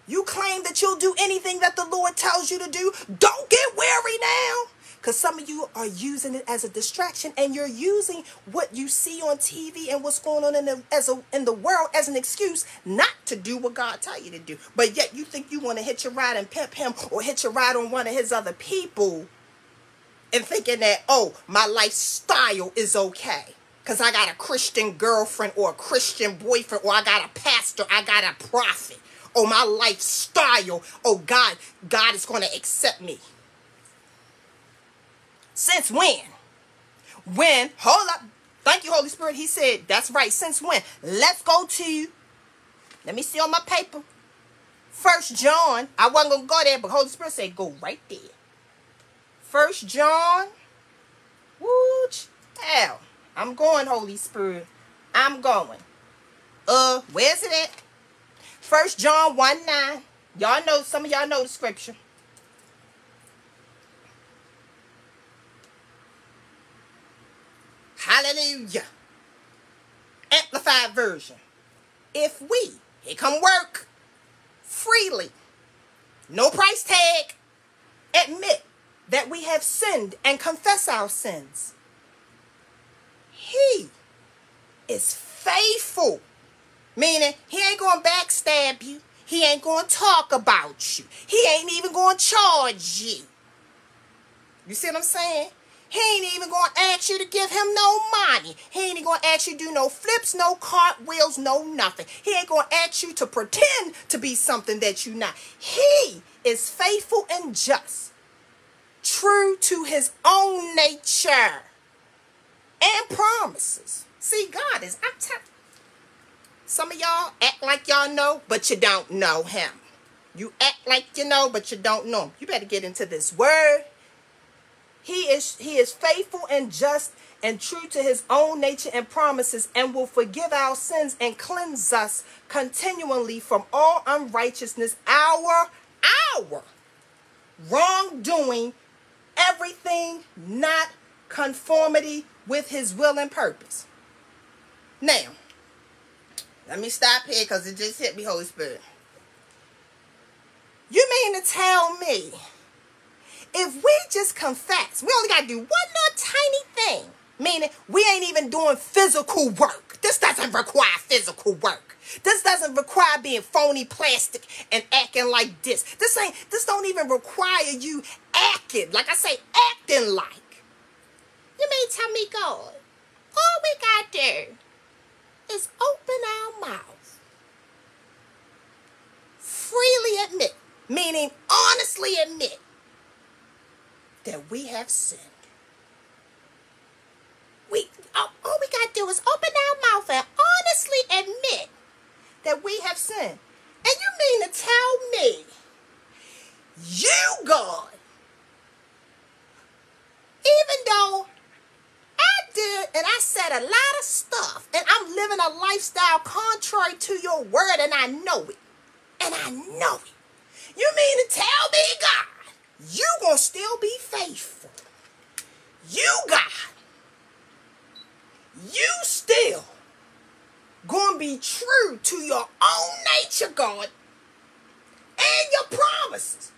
[SPEAKER 1] You claim that you'll do anything that the Lord tells you to do. Don't get weary now. Because some of you are using it as a distraction and you're using what you see on TV and what's going on in the, as a, in the world as an excuse not to do what God tell you to do. But yet you think you want to hit your ride and pimp him or hit your ride on one of his other people and thinking that, oh, my lifestyle is okay. Because I got a Christian girlfriend or a Christian boyfriend or I got a pastor, I got a prophet. Oh, my lifestyle, oh God, God is going to accept me. Since when? When, hold up. Thank you, Holy Spirit. He said, that's right. Since when? Let's go to, let me see on my paper. First John. I wasn't going to go there, but Holy Spirit said, go right there. First John. Woo, hell. I'm going, Holy Spirit. I'm going. Uh, where's it at? First John 1 9. Y'all know, some of y'all know the scripture. Hallelujah. Amplified version. If we, here come work, freely, no price tag, admit that we have sinned and confess our sins, He is faithful. Meaning, He ain't going to backstab you. He ain't going to talk about you. He ain't even going to charge you. You see what I'm saying? He ain't even going to ask you to give him no money. He ain't going to ask you to do no flips, no cartwheels, no nothing. He ain't going to ask you to pretend to be something that you're not. He is faithful and just, true to his own nature and promises. See, God is, I'm telling some of y'all act like y'all know, but you don't know him. You act like you know, but you don't know him. You better get into this word he is he is faithful and just and true to his own nature and promises and will forgive our sins and cleanse us continually from all unrighteousness our our wrongdoing everything not conformity with his will and purpose now let me stop here because it just hit me holy spirit you mean to tell me if we just confess, we only got to do one little tiny thing, meaning we ain't even doing physical work. This doesn't require physical work. This doesn't require being phony plastic and acting like this. This ain't this don't even require you acting, like I say, acting like. You may tell me, God, all we got to do is open our mouth. Freely admit, meaning honestly admit, that we have sinned. We all, all we gotta do is open our mouth and honestly admit that we have sinned. And you mean to tell me, you, God, even though I did and I said a lot of stuff and I'm living a lifestyle contrary to your word and I know it. And I know it. You mean to tell me, God, you gonna still be faithful. You, God, you still gonna be true to your own nature, God, and your promises.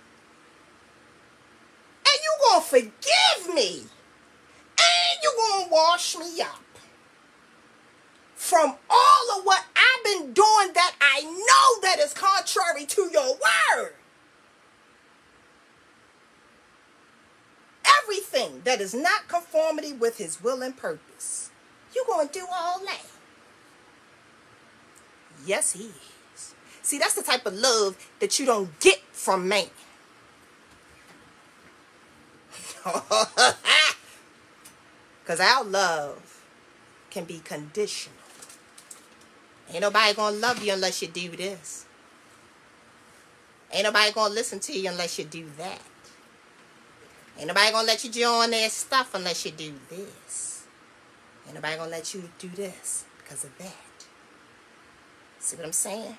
[SPEAKER 1] And you gonna forgive me. And you gonna wash me up from all of what I've been doing that I know that is contrary to your word. Everything that is not conformity with his will and purpose. You're going to do all that. Yes, he is. See, that's the type of love that you don't get from man. Because our love can be conditional. Ain't nobody going to love you unless you do this. Ain't nobody going to listen to you unless you do that. Ain't nobody going to let you join their stuff unless you do this. Ain't nobody going to let you do this because of that. See what I'm saying?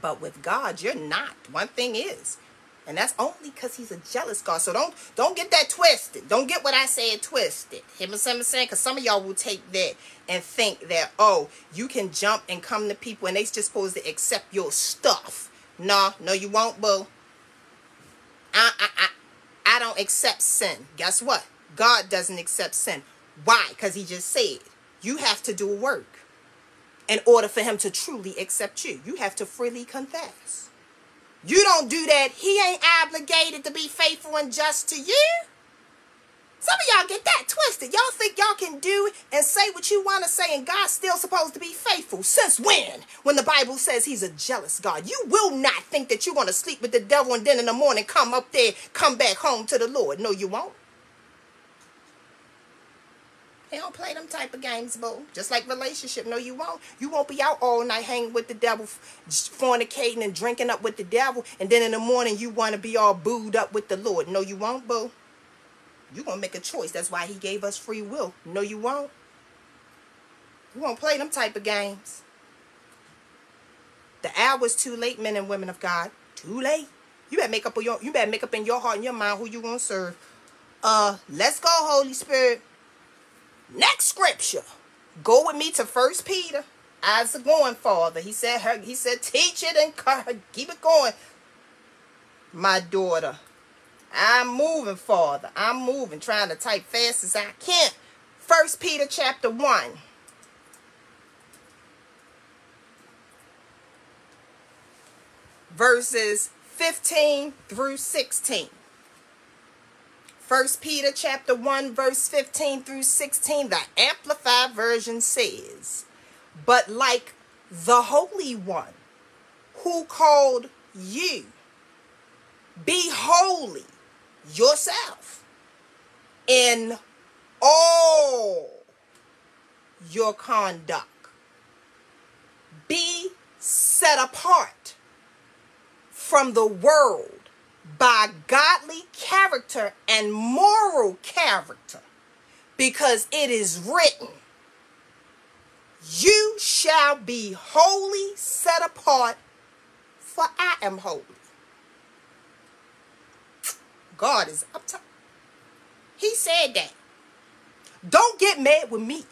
[SPEAKER 1] But with God, you're not. One thing is, and that's only because he's a jealous God. So don't don't get that twisted. Don't get what I said twisted. Hear what I'm saying? Because some of y'all will take that and think that, oh, you can jump and come to people and they just supposed to accept your stuff. No, no, you won't, boo. I, I, I, I don't accept sin. Guess what? God doesn't accept sin. Why? Because he just said, you have to do work in order for him to truly accept you. You have to freely confess. You don't do that, he ain't obligated to be faithful and just to you. Some of y'all get that twisted. Y'all think y'all can do and say what you want to say, and God's still supposed to be faithful. Since when? When the Bible says he's a jealous God. You will not think that you're going to sleep with the devil and then in the morning come up there, come back home to the Lord. No, you won't. They don't play them type of games, boo. Just like relationship. No, you won't. You won't be out all night hanging with the devil, fornicating and drinking up with the devil, and then in the morning you want to be all booed up with the Lord. No, you won't, boo. You're going to make a choice. That's why he gave us free will. No, you won't. You won't play them type of games. The hour's too late, men and women of God. Too late. You better make up your you better make up in your heart and your mind who you gonna serve. Uh, let's go, Holy Spirit. Next scripture. Go with me to First Peter. As a going, Father. He said, he said, teach it and keep it going. My daughter. I'm moving, Father. I'm moving, trying to type fast as I can. First Peter chapter 1. Verses 15 through 16. First Peter chapter 1 verse 15 through 16 the amplified version says but like the holy one who called you be holy yourself in all your conduct. Be set apart from the world by godly character and moral character because it is written, You shall be holy, set apart, for I am holy. God is up top. He said that. Don't get mad with me.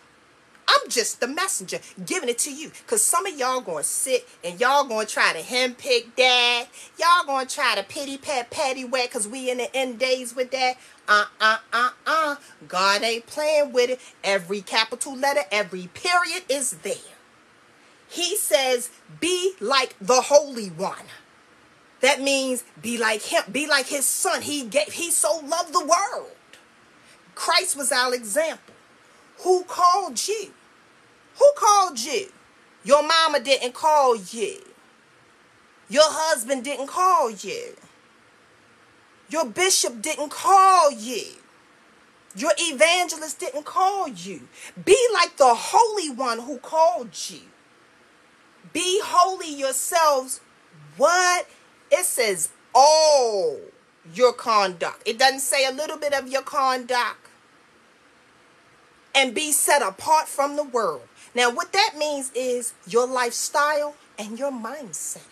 [SPEAKER 1] I'm just the messenger giving it to you. Because some of y'all going to sit and y'all going to try to handpick that. Y'all going to try to pity pat patty wet because we in the end days with that. Uh, uh, uh, uh. God ain't playing with it. Every capital letter, every period is there. He says, be like the Holy One. That means be like him, be like his son. He gave, he so loved the world. Christ was our example. Who called you? Who called you? Your mama didn't call you. Your husband didn't call you. Your bishop didn't call you. Your evangelist didn't call you. Be like the Holy One who called you. Be holy yourselves. What? It says all your conduct. It doesn't say a little bit of your conduct. And be set apart from the world. Now, what that means is your lifestyle and your mindset.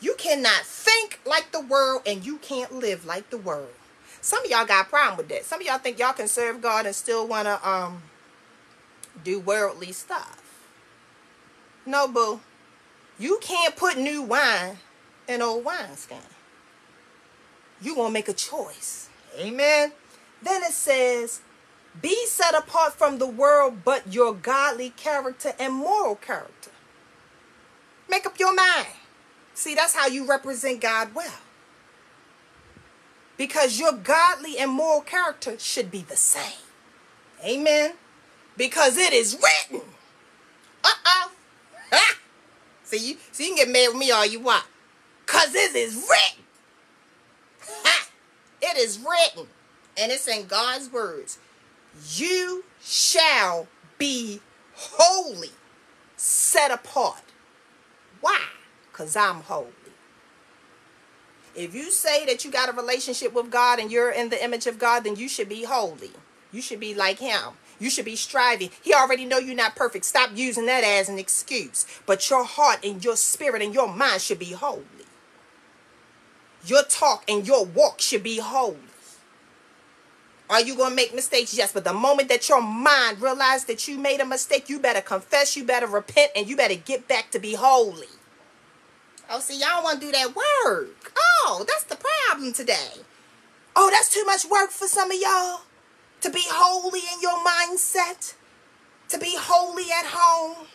[SPEAKER 1] You cannot think like the world and you can't live like the world. Some of y'all got a problem with that. Some of y'all think y'all can serve God and still want to um do worldly stuff. No, boo. You can't put new wine in old wineskin. You to make a choice. Amen. Then it says, be set apart from the world, but your godly character and moral character. Make up your mind. See, that's how you represent God well. Because your godly and moral character should be the same. Amen. Because it is written. Uh-oh. See, you, so you can get mad with me all you want. Because it is written. Ha! It is written. And it's in God's words. You shall be holy, set apart. Why? because I'm holy. If you say that you got a relationship with God and you're in the image of God, then you should be holy. You should be like him. You should be striving. He already know you're not perfect. Stop using that as an excuse. But your heart and your spirit and your mind should be holy. Your talk and your walk should be holy. Are you going to make mistakes? Yes, but the moment that your mind realizes that you made a mistake, you better confess, you better repent, and you better get back to be holy. Oh, see, y'all want to do that work. Oh, that's the problem today. Oh, that's too much work for some of y'all. To be holy in your mindset. To be holy at home.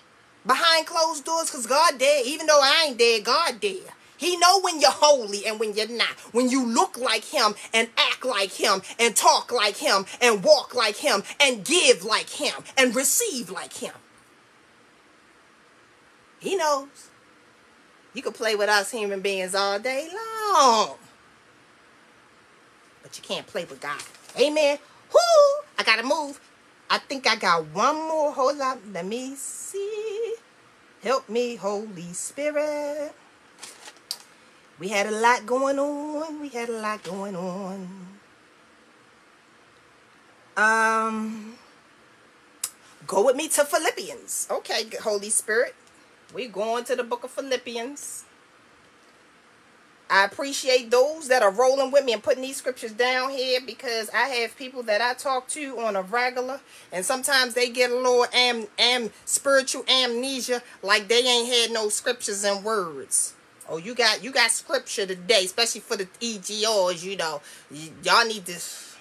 [SPEAKER 1] Behind closed doors because God dead. Even though I ain't dead, God dead. He know when you're holy and when you're not. When you look like him and act like him and talk like him and walk like him and give like him and receive like him. He knows. You can play with us human beings all day long. But you can't play with God. Amen. Whoo! I gotta move. I think I got one more. Hold up. Let me see. Help me, Holy Spirit. We had a lot going on. We had a lot going on. Um, go with me to Philippians. Okay, Holy Spirit. We're going to the book of Philippians. I appreciate those that are rolling with me and putting these scriptures down here because I have people that I talk to on a regular and sometimes they get a little am, am spiritual amnesia like they ain't had no scriptures and words. Oh, you got you got scripture today, especially for the EGOs, you know. y'all need this.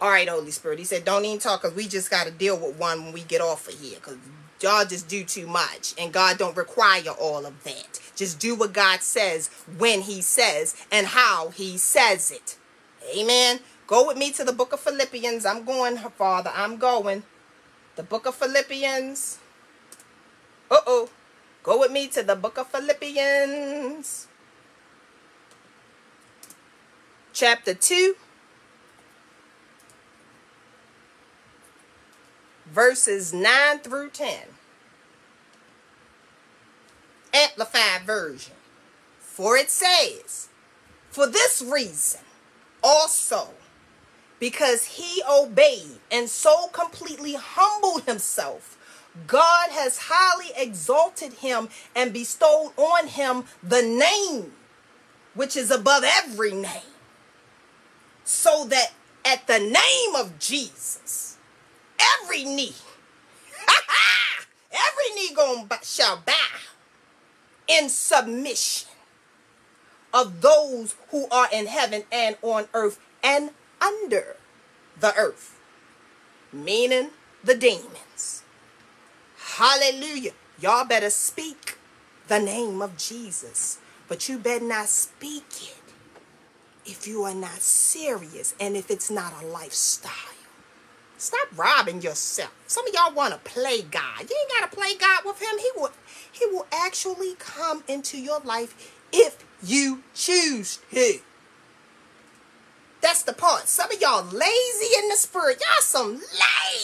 [SPEAKER 1] All right, Holy Spirit. He said, don't even talk because we just got to deal with one when we get off of here because y'all just do too much and god don't require all of that. Just do what god says when he says and how he says it. Amen. Go with me to the book of philippians. I'm going father. I'm going. The book of philippians. Uh-oh go with me to the book of philippians chapter 2 verses 9 through 10. Amplified version. For it says, For this reason also, because he obeyed and so completely humbled himself, God has highly exalted him and bestowed on him the name which is above every name. So that at the name of Jesus, every knee, every knee going shall bow in submission of those who are in heaven and on earth and under the earth, meaning the demons. Hallelujah. Y'all better speak the name of Jesus, but you better not speak it if you are not serious and if it's not a lifestyle. Stop robbing yourself. Some of y'all want to play God. You ain't got to play God with him. He will he will actually come into your life if you choose to. That's the part. Some of y'all lazy in the spirit. Y'all some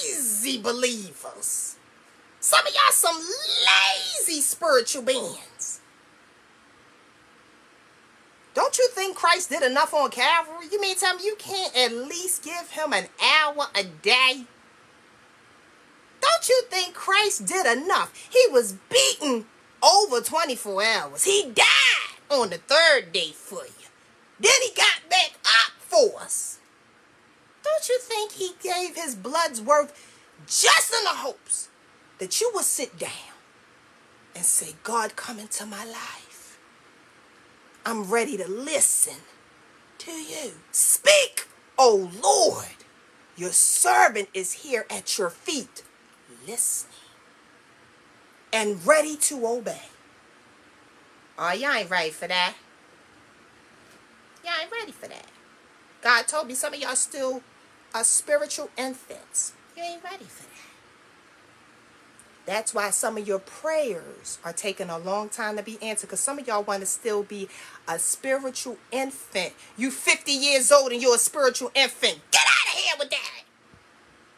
[SPEAKER 1] lazy believers. Some of y'all some lazy spiritual beings. Don't you think Christ did enough on Calvary? You mean tell me you can't at least give him an hour a day? Don't you think Christ did enough? He was beaten over 24 hours. He died on the third day for you. Then he got back up for us. Don't you think he gave his blood's worth just in the hopes that you will sit down and say, God, come into my life. I'm ready to listen to you. Speak, O Lord. Your servant is here at your feet, listening and ready to obey. Oh, y'all ain't ready for that. Y'all ain't ready for that. God told me some of y'all still are spiritual infants. You ain't ready for that. That's why some of your prayers are taking a long time to be answered because some of y'all want to still be a spiritual infant. You 50 years old and you're a spiritual infant. Get out of here with that.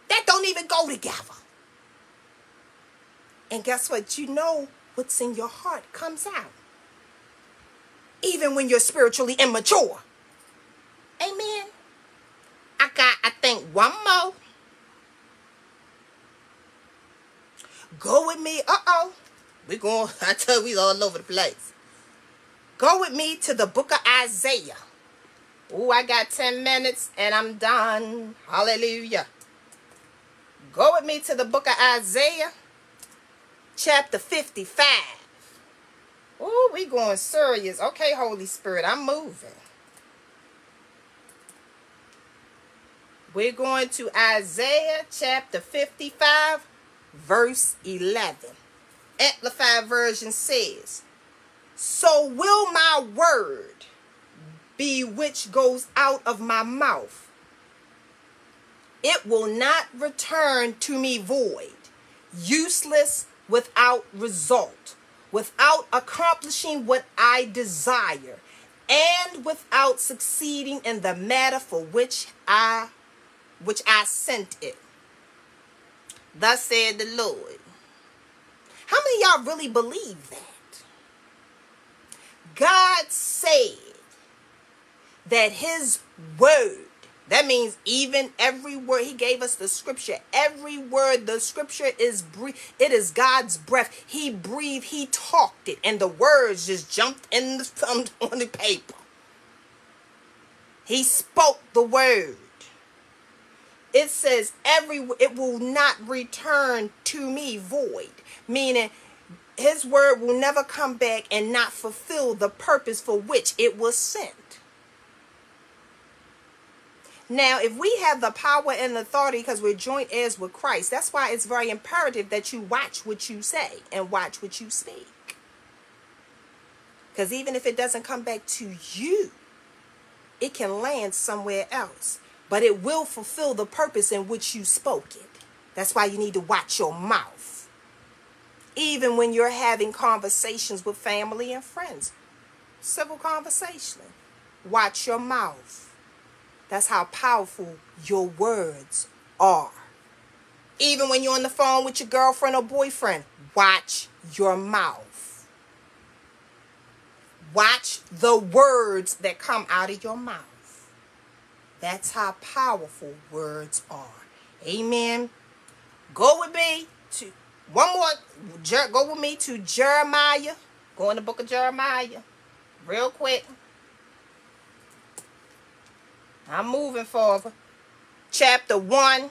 [SPEAKER 1] That don't even go together. And guess what? You know what's in your heart comes out. Even when you're spiritually immature. Amen. I got, I think, one more. Go with me. Uh-oh. We're going, I tell you, we all over the place. Go with me to the book of Isaiah. Oh, I got 10 minutes and I'm done. Hallelujah. Go with me to the book of Isaiah chapter 55. Oh, we going serious. Okay, Holy Spirit, I'm moving. We're going to Isaiah chapter 55, verse 11. Amplified version says, So will my word be which goes out of my mouth. It will not return to me void, useless without result, without accomplishing what I desire, and without succeeding in the matter for which I which I sent it. Thus said the Lord. How many y'all really believe that? God said that his word that means even every word he gave us the scripture, every word the scripture is it is God's breath. He breathed, he talked it, and the words just jumped in the on the paper. He spoke the word. It says every it will not return to me void, meaning his word will never come back and not fulfill the purpose for which it was sent. Now, if we have the power and authority because we're joint heirs with Christ, that's why it's very imperative that you watch what you say and watch what you speak. Because even if it doesn't come back to you, it can land somewhere else. But it will fulfill the purpose in which you spoke it. That's why you need to watch your mouth. Even when you're having conversations with family and friends, civil conversation, watch your mouth that's how powerful your words are. Even when you're on the phone with your girlfriend or boyfriend, watch your mouth. Watch the words that come out of your mouth. That's how powerful words are. Amen. Go with me to one more. Go with me to Jeremiah. Go in the book of Jeremiah, real quick. I'm moving forward. Chapter 1.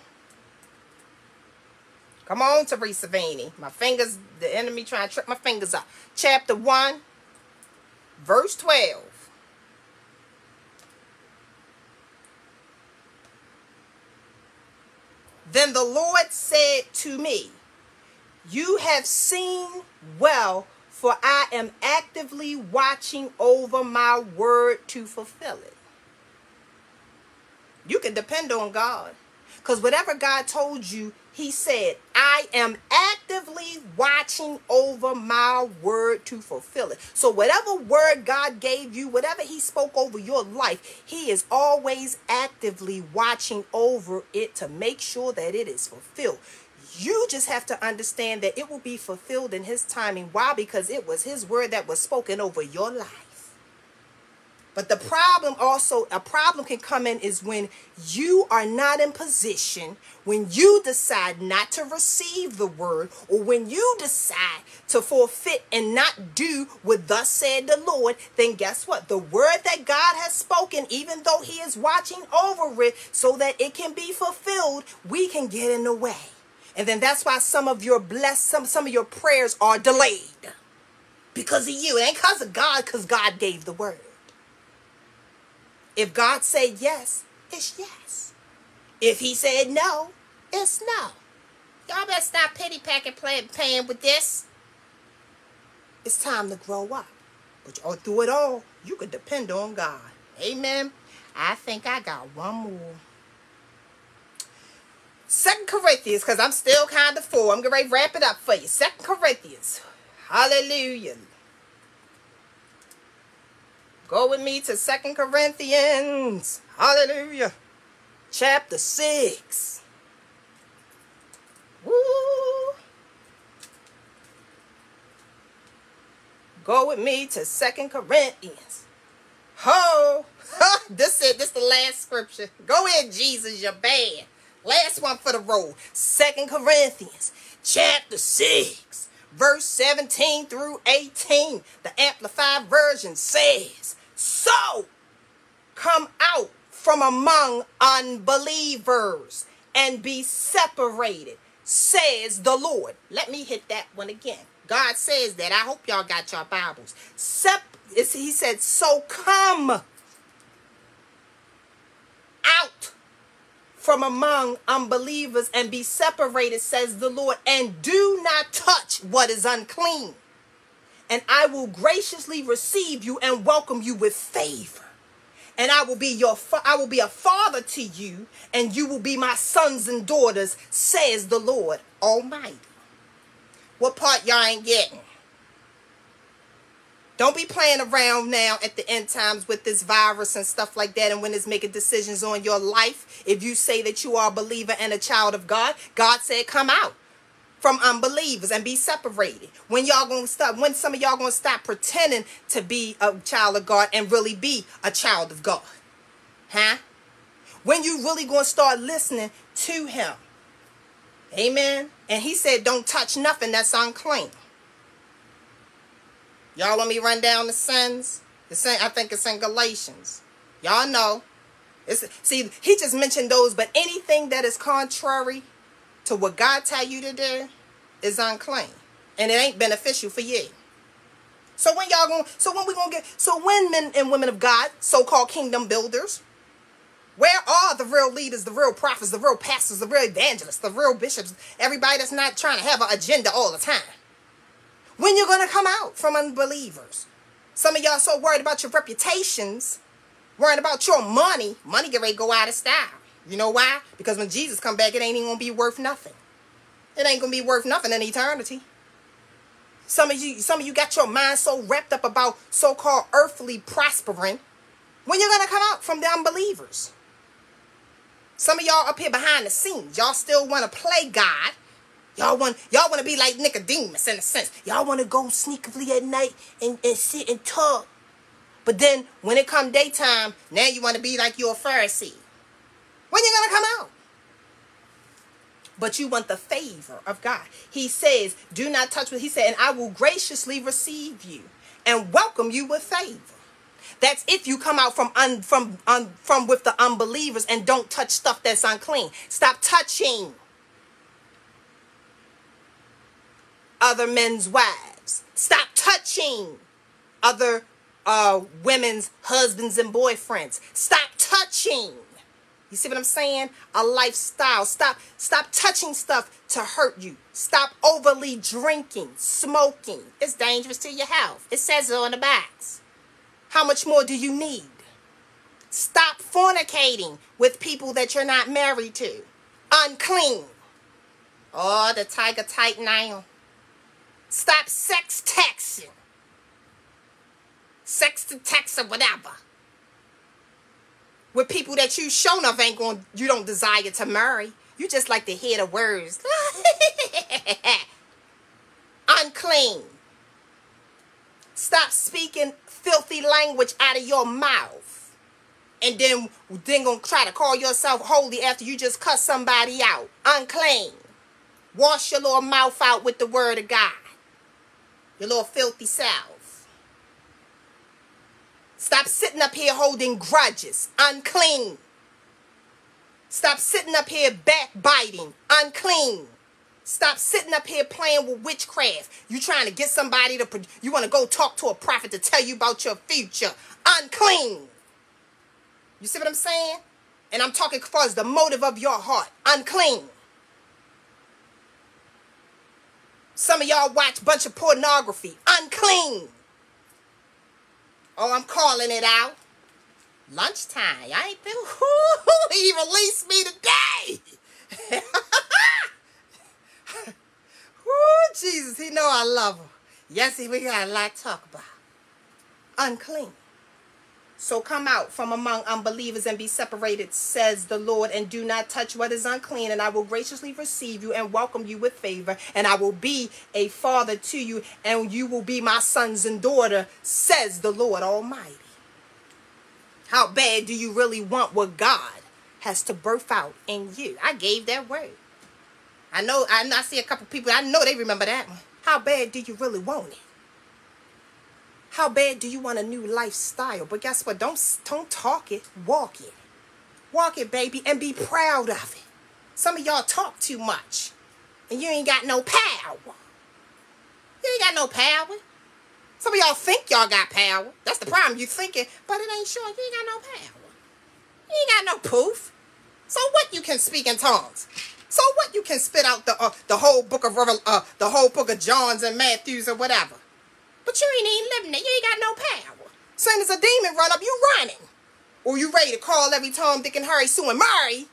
[SPEAKER 1] Come on, Taresa Veney. My fingers, the enemy trying to trip my fingers up. Chapter 1, verse 12. Then the Lord said to me, You have seen well, for I am actively watching over my word to fulfill it. You can depend on God. Because whatever God told you, he said, I am actively watching over my word to fulfill it. So, whatever word God gave you, whatever He spoke over your life, He is always actively watching over it to make sure that it is fulfilled. You just have to understand that it will be fulfilled in His timing. Why? Because it was His word that was spoken over your life. But the problem also, a problem can come in is when you are not in position, when you decide not to receive the word, or when you decide to forfeit and not do what thus said the Lord, then guess what? The word that God has spoken, even though He is watching over it so that it can be fulfilled, we can get in the way. And then that's why some of your blessed, some, some of your prayers are delayed. Because of you. It ain't because of God, because God gave the word. If God said yes, it's yes. If he said no, it's no. Y'all better stop pity packing playing with this. It's time to grow up. But all through it all, you can depend on God. Amen. I think I got one more. Second Corinthians, because I'm still kind of full. I'm going to wrap it up for you. Second Corinthians. Hallelujah. Go with me to Second Corinthians. Hallelujah. Chapter 6. Woo. Go with me to Second Corinthians. Ho! this is this the last scripture. Go in, Jesus, you're bad. Last one for the roll. Second Corinthians, chapter 6, verse 17 through 18. The Amplified Version says, so come out from among unbelievers and be separated, says the Lord. Let me hit that one again. God says that. I hope y'all got your Bibles. Sep- he said, So come out from among unbelievers and be separated, says the Lord, and do not touch what is unclean and I will graciously receive you and welcome you with favor. And I will be your fa- I will be a father to you, and you will be my sons and daughters, says the Lord Almighty. What part y'all ain't getting? Don't be playing around now at the end times with this virus and stuff like that. And when it's making decisions on your life, if you say that you are a believer and a child of God, God said, come out from unbelievers and be separated. When y'all gonna stop, when some of y'all gonna stop pretending to be a child of God and really be a child of God? Huh? When you really gonna start listening to him? Amen. And he said, don't touch nothing that's unclean. Y'all want me run down the sins? I think it's in Galatians. Y'all know. It's, see, he just mentioned those, but anything that is contrary to what God tell you to do is unclean. And it ain't beneficial for you. So when y'all going so when we gonna get so when men and women of God, so-called kingdom builders, where are the real leaders, the real prophets, the real pastors, the real evangelists, the real bishops, everybody that's not trying to have an agenda all the time? When you're gonna come out from unbelievers? Some of y'all so worried about your reputations, worried about your money, money get ready to go out of style. You know why? Because when Jesus come back, it ain't even gonna be worth nothing. It ain't gonna be worth nothing in eternity. Some of you, some of you got your mind so wrapped up about so-called earthly prospering. When you're gonna come out from the unbelievers? Some of y'all up here behind the scenes, y'all still want to play God. Y'all want y'all want to be like Nicodemus in a sense. Y'all want to go sneakily at night and, and sit and talk. But then when it come daytime, now you want to be like you're a Pharisee. When you gonna come out? But you want the favor of God. He says, do not touch with, he said, and I will graciously receive you and welcome you with favor. That's if you come out from un, from un, from with the unbelievers and don't touch stuff that's unclean. Stop touching other men's wives. Stop touching other uh, women's husbands and boyfriends. Stop touching you see what I'm saying? A lifestyle. Stop stop touching stuff to hurt you. Stop overly drinking, smoking. It's dangerous to your health. It says it on the box. How much more do you need? Stop fornicating with people that you're not married to. Unclean. Oh, the tiger tight now. Stop sex texting. Sex to text or whatever. With people that you show enough ain't going you don't desire to marry. You just like to hear the words. Unclean. Stop speaking filthy language out of your mouth. And then, then gonna try to call yourself holy after you just cut somebody out. Unclean. Wash your little mouth out with the word of God. Your little filthy self. Stop sitting up here holding grudges. Unclean. Stop sitting up here backbiting. Unclean. Stop sitting up here playing with witchcraft. You trying to get somebody to, you want to go talk to a prophet to tell you about your future. Unclean. You see what I'm saying? And I'm talking as far as the motive of your heart. Unclean. Some of y'all watch bunch of pornography. Unclean. Oh, I'm calling it out. Lunchtime. I ain't been. He released me today. Woo, Jesus. He know I love him. Yes, we got a lot to talk about. Unclean. So come out from among unbelievers and be separated, says the Lord, and do not touch what is unclean, and I will graciously receive you and welcome you with favor, and I will be a father to you, and you will be my sons and daughter, says the Lord Almighty. How bad do you really want what God has to birth out in you? I gave that word. I know, I, I see a couple people, I know they remember that one. How bad do you really want it? How bad do you want a new lifestyle? But guess what? Don't, don't talk it, walk it. Walk it, baby, and be proud of it. Some of y'all talk too much, and you ain't got no power. You ain't got no power. Some of y'all think y'all got power. That's the problem. You thinking, but it ain't sure. You ain't got no power. You ain't got no proof. So what? You can speak in tongues. So what? You can spit out the uh, the whole book of uh, the whole book of Johns and Matthews or whatever. But you ain't even living it. You ain't got no power. Soon as a demon run up, you running. Or you ready to call every Tom, Dick, and Harry, Sue, and Mary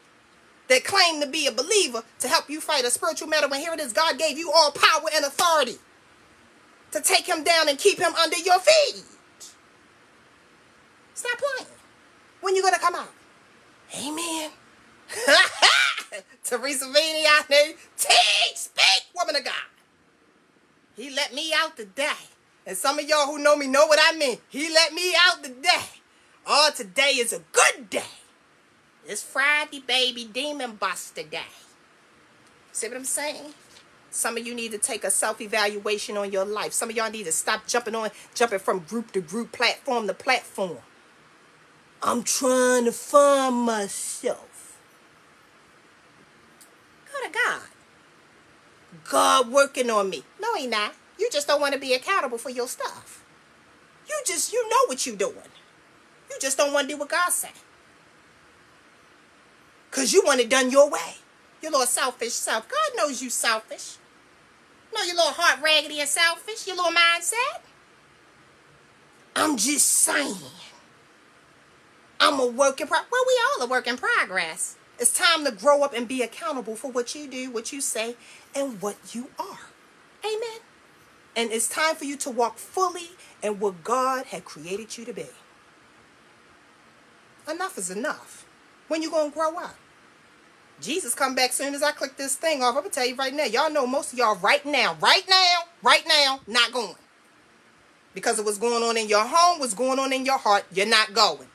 [SPEAKER 1] that claim to be a believer to help you fight a spiritual battle when here it is, God gave you all power and authority to take him down and keep him under your feet. Stop playing. When you gonna come out? Amen. Taresa Veney I there. Teach, speak, woman of God. He let me out today. And some of y'all who know me know what I mean. He let me out today. Oh, today is a good day. It's Friday, baby, demon buster day. See what I'm saying? Some of you need to take a self-evaluation on your life. Some of y'all need to stop jumping on, jumping from group to group, platform to platform. I'm trying to find myself. Go to God. God working on me. No, he not. You just don't want to be accountable for your stuff. You just, you know what you're doing. You just don't want to do what God said. Because you want it done your way. Your little selfish self. God knows you selfish. No, your little heart raggedy and selfish. Your little mindset. I'm just saying. I'm a work in progress. Well, we all a work in progress. It's time to grow up and be accountable for what you do, what you say, and what you are. Amen. And it's time for you to walk fully in what God had created you to be. Enough is enough. When you going to grow up? Jesus come back soon as I click this thing off. I'm going to tell you right now. Y'all know most of y'all right now, right now, right now, not going. Because of what's going on in your home, what's going on in your heart, you're not going.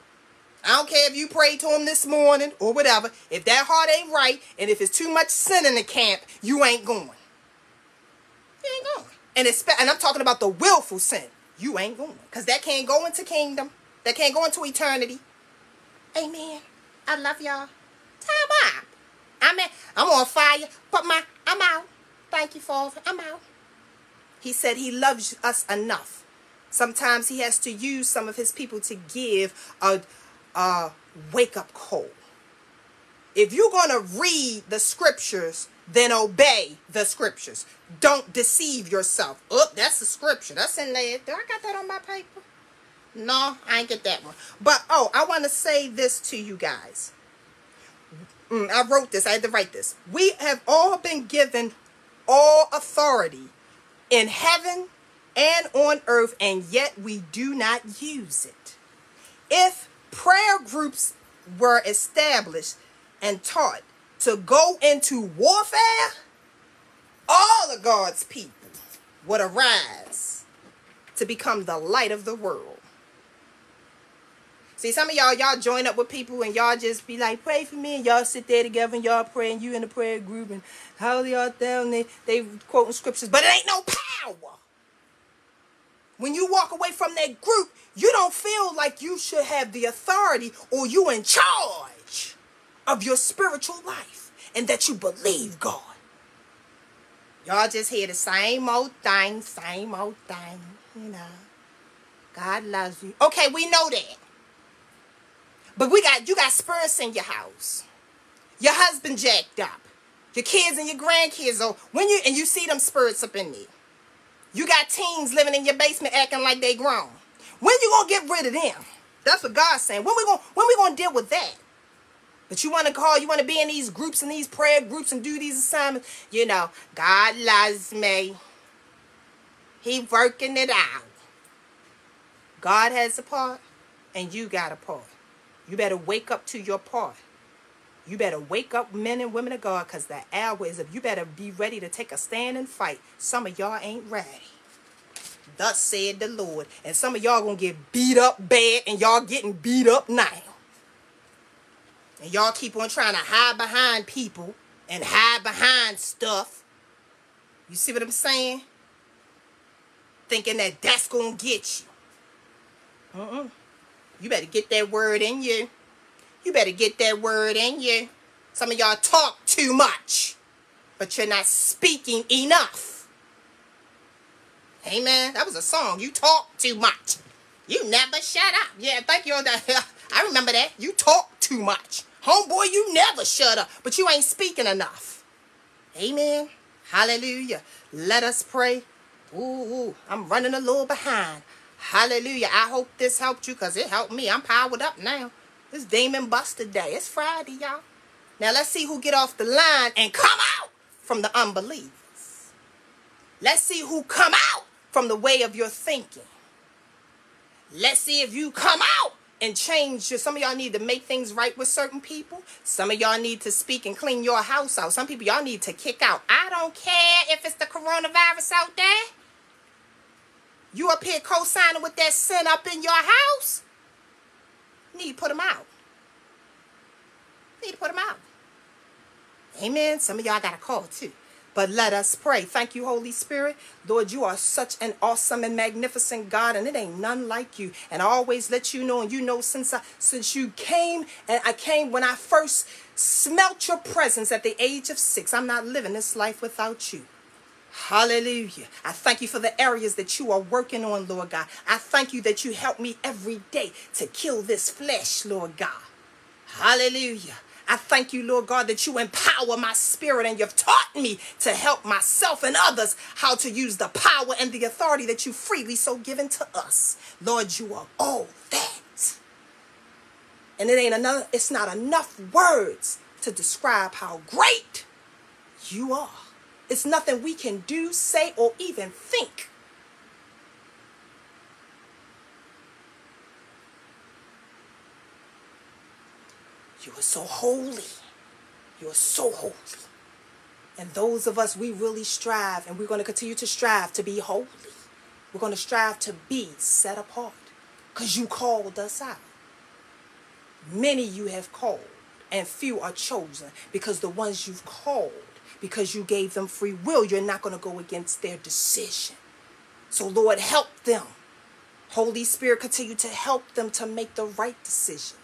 [SPEAKER 1] I don't care if you prayed to him this morning or whatever. If that heart ain't right and if it's too much sin in the camp, you ain't going. You ain't going. And, and I'm talking about the willful sin. You ain't going. Because that can't go into kingdom. That can't go into eternity. Amen. I love y'all. Time up. I'm, at, I'm on fire. But my, I'm out. Thank you, Father. I'm out. He said he loves us enough. Sometimes he has to use some of his people to give a, a wake-up call. If you're going to read the scriptures, then obey the scriptures. Don't deceive yourself. Oh, that's the scripture. That's in there. Do I got that on my paper? No, I ain't get that one. But, oh, I want to say this to you guys. mm, I wrote this, I had to write this. We have all been given all authority in heaven and on earth, and yet we do not use it. If prayer groups were established and taught to go into warfare, all of God's people would arise to become the light of the world. See, some of y'all, y'all join up with people and y'all just be like, pray for me. And y'all sit there together and y'all pray and you in the prayer group and how y'all down they, they quoting scriptures, but it ain't no power. When you walk away from that group, you don't feel like you should have the authority or you in charge of your spiritual life and that you believe God. Y'all just hear the same old thing, same old thing, you know. God loves you. Okay, we know that. But we got you got spirits in your house. Your husband jacked up. Your kids and your grandkids oh, when you and you see them spirits up in there. You got teens living in your basement acting like they grown. When you gonna get rid of them? That's what God's saying. When we gonna when we gonna deal with that? But you want to call, you want to be in these groups and these prayer groups and do these assignments. You know, God loves me. He working it out. God has a part and you got a part. You better wake up to your part. You better wake up, men and women of God, because the hour is up. You better be ready to take a stand and fight. Some of y'all ain't ready. Thus said the Lord. And some of y'all gonna get beat up bad, and y'all getting beat up now. And y'all keep on trying to hide behind people and hide behind stuff. You see what I'm saying? Thinking that that's gonna get you. Uh-uh. You better get that word in you. You better get that word in you. Some of y'all talk too much, but you're not speaking enough. Amen. That was a song. You talk too much. You never shut up. Yeah, thank you. I remember that. You talk too much. Homeboy, you never shut up, but you ain't speaking enough. Amen. Hallelujah. Let us pray. Ooh, ooh, I'm running a little behind. Hallelujah. I hope this helped you because it helped me. I'm powered up now. It's Demon Buster Day. It's Friday, y'all. Now let's see who get off the line and come out from the unbelievers. Let's see who come out from the way of your thinking. Let's see if you come out and change. Some of y'all need to make things right with certain people. Some of y'all need to speak and clean your house out. Some people y'all need to kick out. I don't care if it's the coronavirus out there. You up here co-signing with that sin up in your house? need to put them out. need to put them out. Amen. Some of y'all got a call too. But let us pray. Thank you, Holy Spirit. Lord, you are such an awesome and magnificent God, and it ain't none like you. And I always let you know, and you know since I since you came, and I came when I first smelt your presence at the age of six. I'm not living this life without you. Hallelujah. I thank you for the areas that you are working on, Lord God. I thank you that you help me every day to kill this flesh, Lord God. Hallelujah. I thank you, Lord God, that you empower my spirit and you've taught me to help myself and others how to use the power and the authority that you freely so given to us. Lord, you are all that. And it ain't another, it's not enough words to describe how great you are. It's nothing we can do, say, or even think. You are so holy. You are so holy. And those of us, we really strive, and we're going to continue to strive to be holy. We're going to strive to be set apart because you called us out. Many you have called, and few are chosen because the ones you've called because you gave them free will. You're not going to go against their decision. So, Lord, help them. Holy Spirit, continue to help them to make the right decisions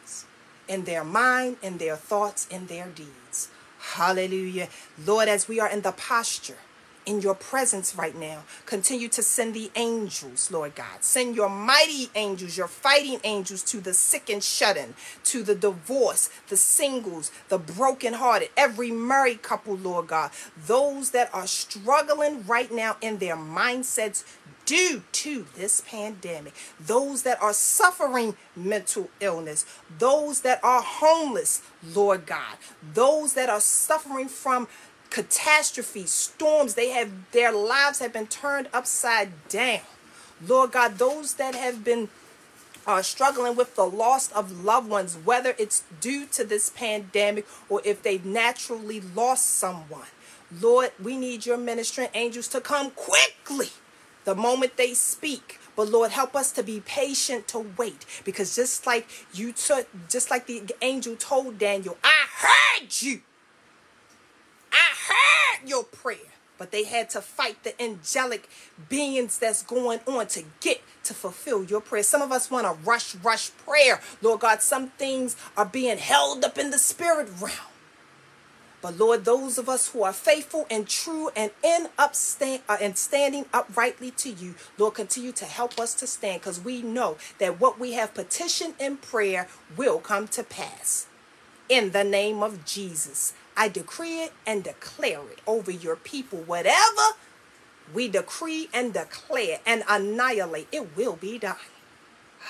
[SPEAKER 1] in their mind, in their thoughts, in their deeds. Hallelujah. Lord, as we are in the posture in your presence right now. Continue to send the angels, Lord God. Send your mighty angels, your fighting angels to the sick and shut in, to the divorce, the singles, the brokenhearted, every married couple, Lord God. Those that are struggling right now in their mindsets due to this pandemic, those that are suffering mental illness, those that are homeless, Lord God, those that are suffering from catastrophes, storms, they have their lives have been turned upside down. Lord God, those that have been uh, struggling with the loss of loved ones, whether it's due to this pandemic or if they've naturally lost someone. Lord, we need your ministering angels to come quickly the moment they speak. But Lord, help us to be patient to wait because just like you took, just like the angel told Daniel, I heard you. I heard your prayer. But they had to fight the angelic beings that's going on to get to fulfill your prayer. Some of us want to rush, rush prayer. Lord God, some things are being held up in the spirit realm. But Lord, those of us who are faithful and true and in upstand uh, and standing uprightly to you, Lord, continue to help us to stand because we know that what we have petitioned in prayer will come to pass. In the name of Jesus, I decree it and declare it over your people. Whatever we decree and declare and annihilate, it will be done.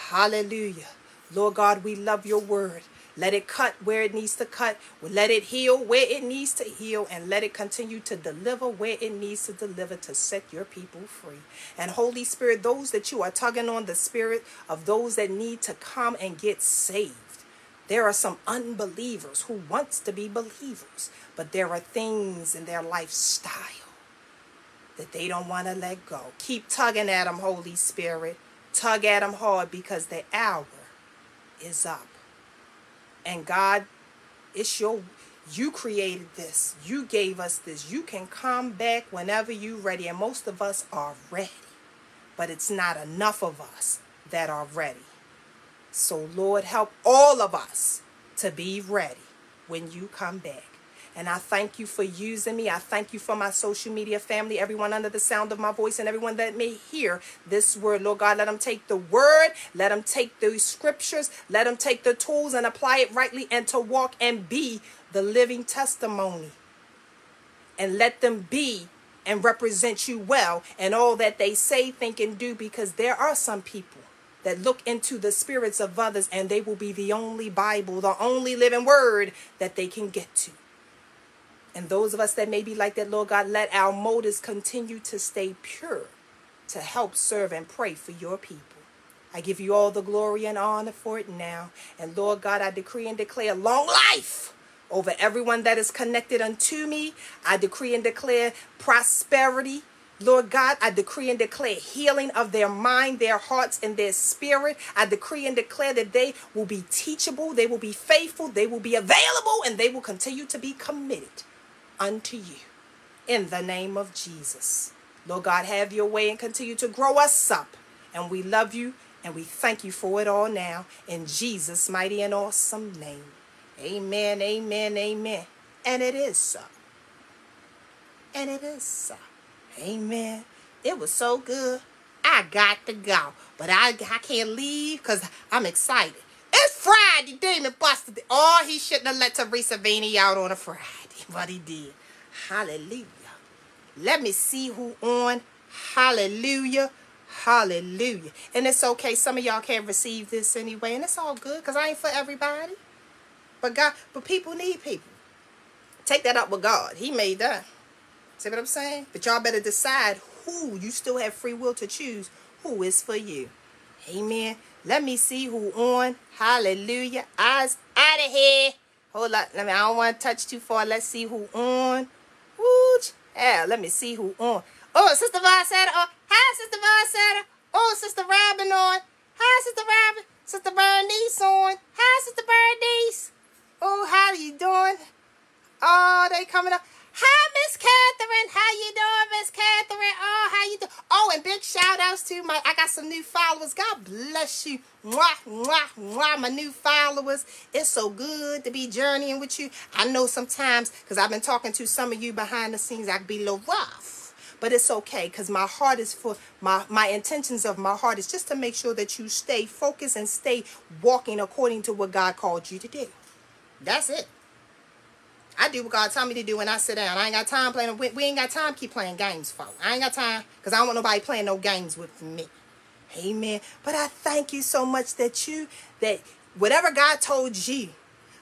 [SPEAKER 1] Hallelujah. Lord God, we love your word. Let it cut where it needs to cut. Let it heal where it needs to heal. And let it continue to deliver where it needs to deliver to set your people free. And Holy Spirit, those that you are tugging on the spirit of those that need to come and get saved. There are some unbelievers who wants to be believers, but there are things in their lifestyle that they don't want to let go. Keep tugging at them, Holy Spirit. Tug at them hard because the hour is up. And God, it's your you created this. You gave us this. You can come back whenever you're ready. And most of us are ready. But it's not enough of us that are ready. So, Lord, help all of us to be ready when you come back. And I thank you for using me. I thank you for my social media family, everyone under the sound of my voice, and everyone that may hear this word. Lord God, let them take the word, let them take the scriptures, let them take the tools and apply it rightly and to walk and be the living testimony. And let them be and represent you well and all that they say, think, and do, because there are some people that look into the spirits of others and they will be the only Bible, the only living word that they can get to. And those of us that may be like that, Lord God, let our motives continue to stay pure to help serve and pray for your people. I give you all the glory and honor for it now. And Lord God, I decree and declare long life over everyone that is connected unto me. I decree and declare prosperity. Lord God, I decree and declare healing of their mind, their hearts, and their spirit. I decree and declare that they will be teachable, they will be faithful, they will be available, and they will continue to be committed unto you in the name of Jesus. Lord God, have your way and continue to grow us up. And we love you and we thank you for it all now in Jesus' mighty and awesome name. Amen, amen, amen. And it is so. And it is so. Amen. It was so good. I got to go. But I, I can't leave because I'm excited. It's Friday, Demon Buster. Oh, he shouldn't have let Taresa Veney out on a Friday. But he did. Hallelujah. Let me see who on. Hallelujah. Hallelujah. And it's okay. Some of y'all can't receive this anyway. And it's all good because I ain't for everybody. But God, but people need people. Take that up with God. He made that. See what I'm saying? But y'all better decide who you still have free will to choose who is for you. Amen. Let me see who on. Hallelujah. Eyes out of here. Hold up. Let me. I don't want to touch too far. Let's see who on. Wooch. Yeah. Let me see who on. Oh, Sister Varsetta. Oh, hi, Sister Varsetta. Oh, Sister Robin on. Hi, Sister Robin. Sister Bernice on. Hi, Sister Bernice. Oh, how are you doing? Oh, they coming up. Hi, Miss Catherine. How you doing, Miss Catherine? Oh, how you doing? Oh, and big shout outs to my, I got some new followers. God bless you. Mwah, mwah, mwah, my new followers. It's so good to be journeying with you. I know sometimes, because I've been talking to some of you behind the scenes, I can be a little rough. But it's okay, because my heart is for, my, my intentions of my heart is just to make sure that you stay focused and stay walking according to what God called you to do. That's it. I, do what God tell me to do when I sit down. I ain't got time playing. We, we ain't got time keep playing games for. I ain't got time because I don't want nobody playing no games with me. Amen. But I thank you so much that you that whatever God told you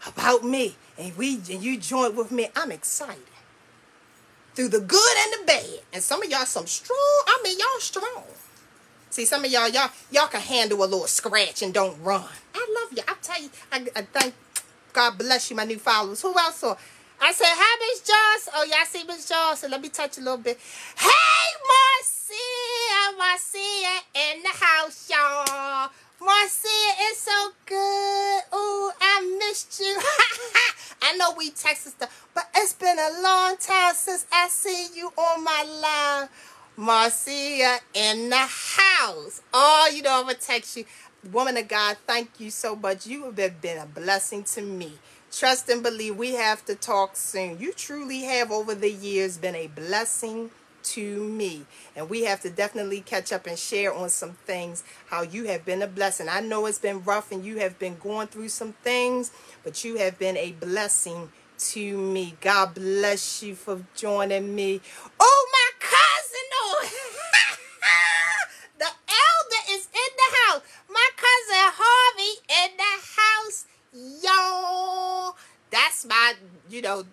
[SPEAKER 1] about me and we and you joined with me, I'm excited. Through the good and the bad. And some of y'all some strong, I mean y'all strong. See, some of y'all, y'all, y'all can handle a little scratch and don't run. I love you. I tell you, I, I thank God bless you, my new followers. Who else saw? I said, hi, Miss Joss. Oh, y'all see Miss Joss? So let me touch a little bit. Hey, Marcia, Marcia in the house, y'all. Marcia, it's so good. Ooh, I missed you. I know we texted stuff, but it's been a long time since I seen you on my live. Marcia in the house. Oh, you know I'm gonna text you. Woman of God, thank you so much. You have been a blessing to me. Trust and believe we have to talk soon. You truly have over the years been a blessing to me. And we have to definitely catch up and share on some things, how you have been a blessing. I know it's been rough and you have been going through some things, but you have been a blessing to me. God bless you for joining me. Oh, my cousin! Oh. the elder is in the house. My cousin Harvey in the house. Yo, that's my, you know,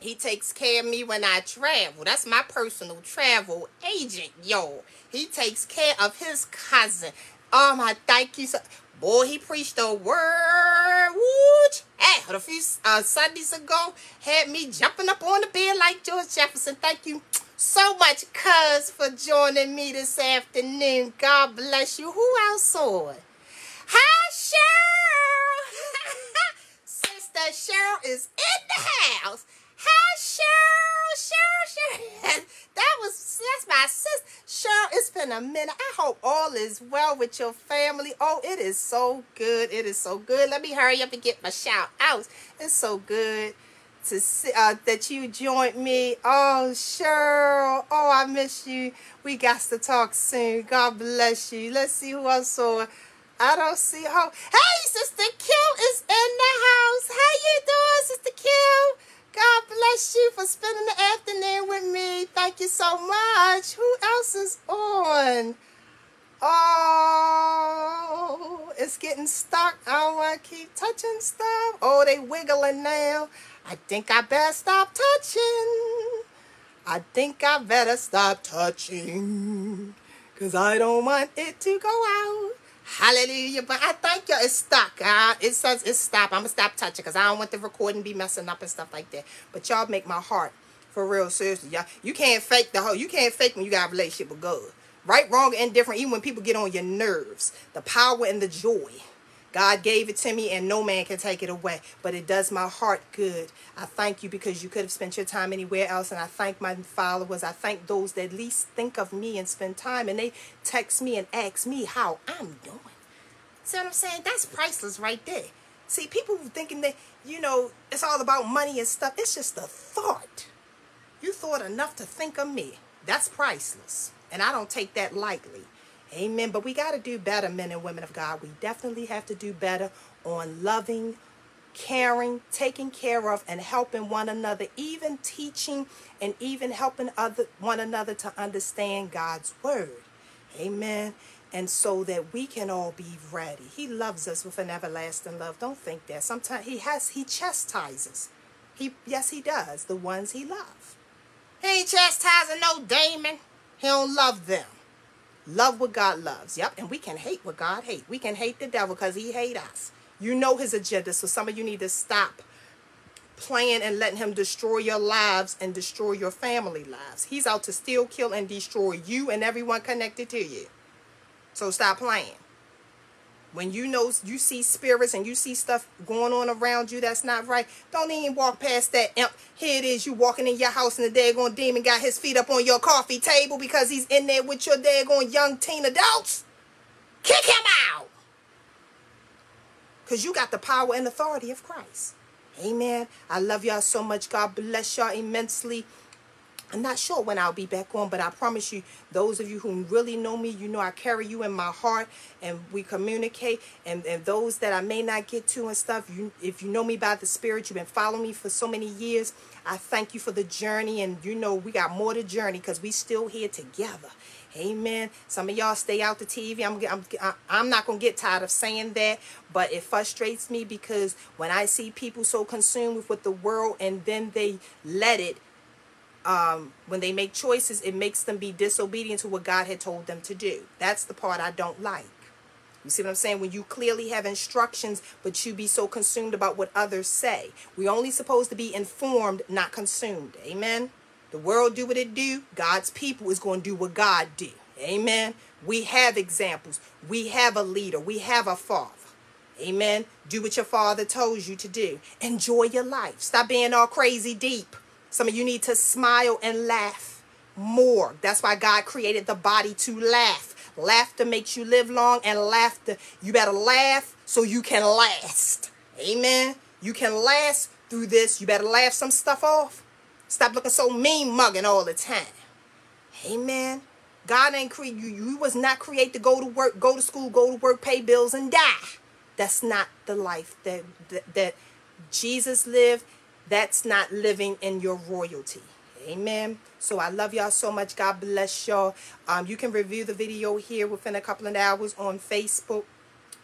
[SPEAKER 1] he takes care of me when I travel. That's my personal travel agent, yo. He takes care of his cousin. Oh my, thank you so. Boy, he preached a word. Wooch. Hey, a few uh, Sundays ago, had me jumping up on the bed like George Jefferson. Thank you so much, cuz, for joining me this afternoon. God bless you. Who else saw it? Hi, Cheryl. Sister Cheryl is in the house. Hi, Cheryl, Cheryl, Cheryl. That was that's my sister. Cheryl, it's been a minute. I hope all is well with your family. Oh, it is so good. It is so good. Let me hurry up and get my shout outs. It's so good to see uh, that you joined me. Oh, Cheryl. Oh, I miss you. We got to talk soon. God bless you. Let's see who else saw. I don't see her. Hey, Sister Q is in the house. How you doing, Sister Q? God bless you for spending the afternoon with me. Thank you so much. Who else is on? Oh, it's getting stuck. I don't want to keep touching stuff. Oh, they wiggling now. I think I better stop touching. I think I better stop touching. Because I don't want it to go out. Hallelujah. But I thank you. It's stuck. Uh, it says it's stop. I'm going to stop touching because I don't want the recording be messing up and stuff like that. But y'all make my heart for real. Seriously, y'all. You can't fake the whole. You can't fake when you got a relationship with God. Right, wrong, and different. Even when people get on your nerves. The power and the joy God gave it to me and no man can take it away. But it does my heart good. I thank you because you could have spent your time anywhere else. And I thank my followers. I thank those that at least think of me and spend time. And they text me and ask me how I'm doing. See what I'm saying? That's priceless right there. See, people thinking that, you know, it's all about money and stuff. It's just a thought. You thought enough to think of me. That's priceless. And I don't take that lightly. Amen. But we got to do better, men and women of God. We definitely have to do better on loving, caring, taking care of, and helping one another, even teaching and even helping other one another to understand God's word. Amen. And so that we can all be ready. He loves us with an everlasting love. Don't think that. Sometimes he has he chastises. He yes, he does. The ones he loves. He ain't chastising no demon. He don't love them. Love what God loves. Yep. And we can hate what God hates. We can hate the devil because he hate us. You know his agenda. So some of you need to stop playing and letting him destroy your lives and destroy your family lives. He's out to steal, kill, and destroy you and everyone connected to you. So stop playing. When you know you see spirits and you see stuff going on around you that's not right, don't even walk past that imp. Here it is, you walking in your house and the daggone demon got his feet up on your coffee table because he's in there with your daggone young teen adults. Kick him out. Because you got the power and authority of Christ. Amen. I love y'all so much. God bless y'all immensely. I'm not sure when I'll be back on, but I promise you, those of you who really know me, you know I carry you in my heart and we communicate. And, and those that I may not get to and stuff, you if you know me by the Spirit, you've been following me for so many years, I thank you for the journey. And you know we got more to journey because we still here together. Amen. Some of y'all stay out the TV. I'm, I'm, I'm not going to get tired of saying that, but it frustrates me because when I see people so consumed with what the world and then they let it um, when they make choices, it makes them be disobedient to what God had told them to do. That's the part I don't like. You see what I'm saying? When you clearly have instructions, but you be so consumed about what others say. we only supposed to be informed, not consumed. Amen? The world do what it do. God's people is going to do what God do. Amen? We have examples. We have a leader. We have a father. Amen? Do what your father told you to do. Enjoy your life. Stop being all crazy deep. Some of you need to smile and laugh more. That's why God created the body to laugh. Laughter makes you live long, and laughter, you better laugh so you can last. Amen. You can last through this. You better laugh some stuff off. Stop looking so mean mugging all the time. Amen. God ain't create you. You was not create to go to work, go to school, go to work, pay bills, and die. That's not the life that that, that Jesus lived that's not living in your royalty. Amen. So I love y'all so much. God bless y'all. Um, you can review the video here within a couple of hours on Facebook.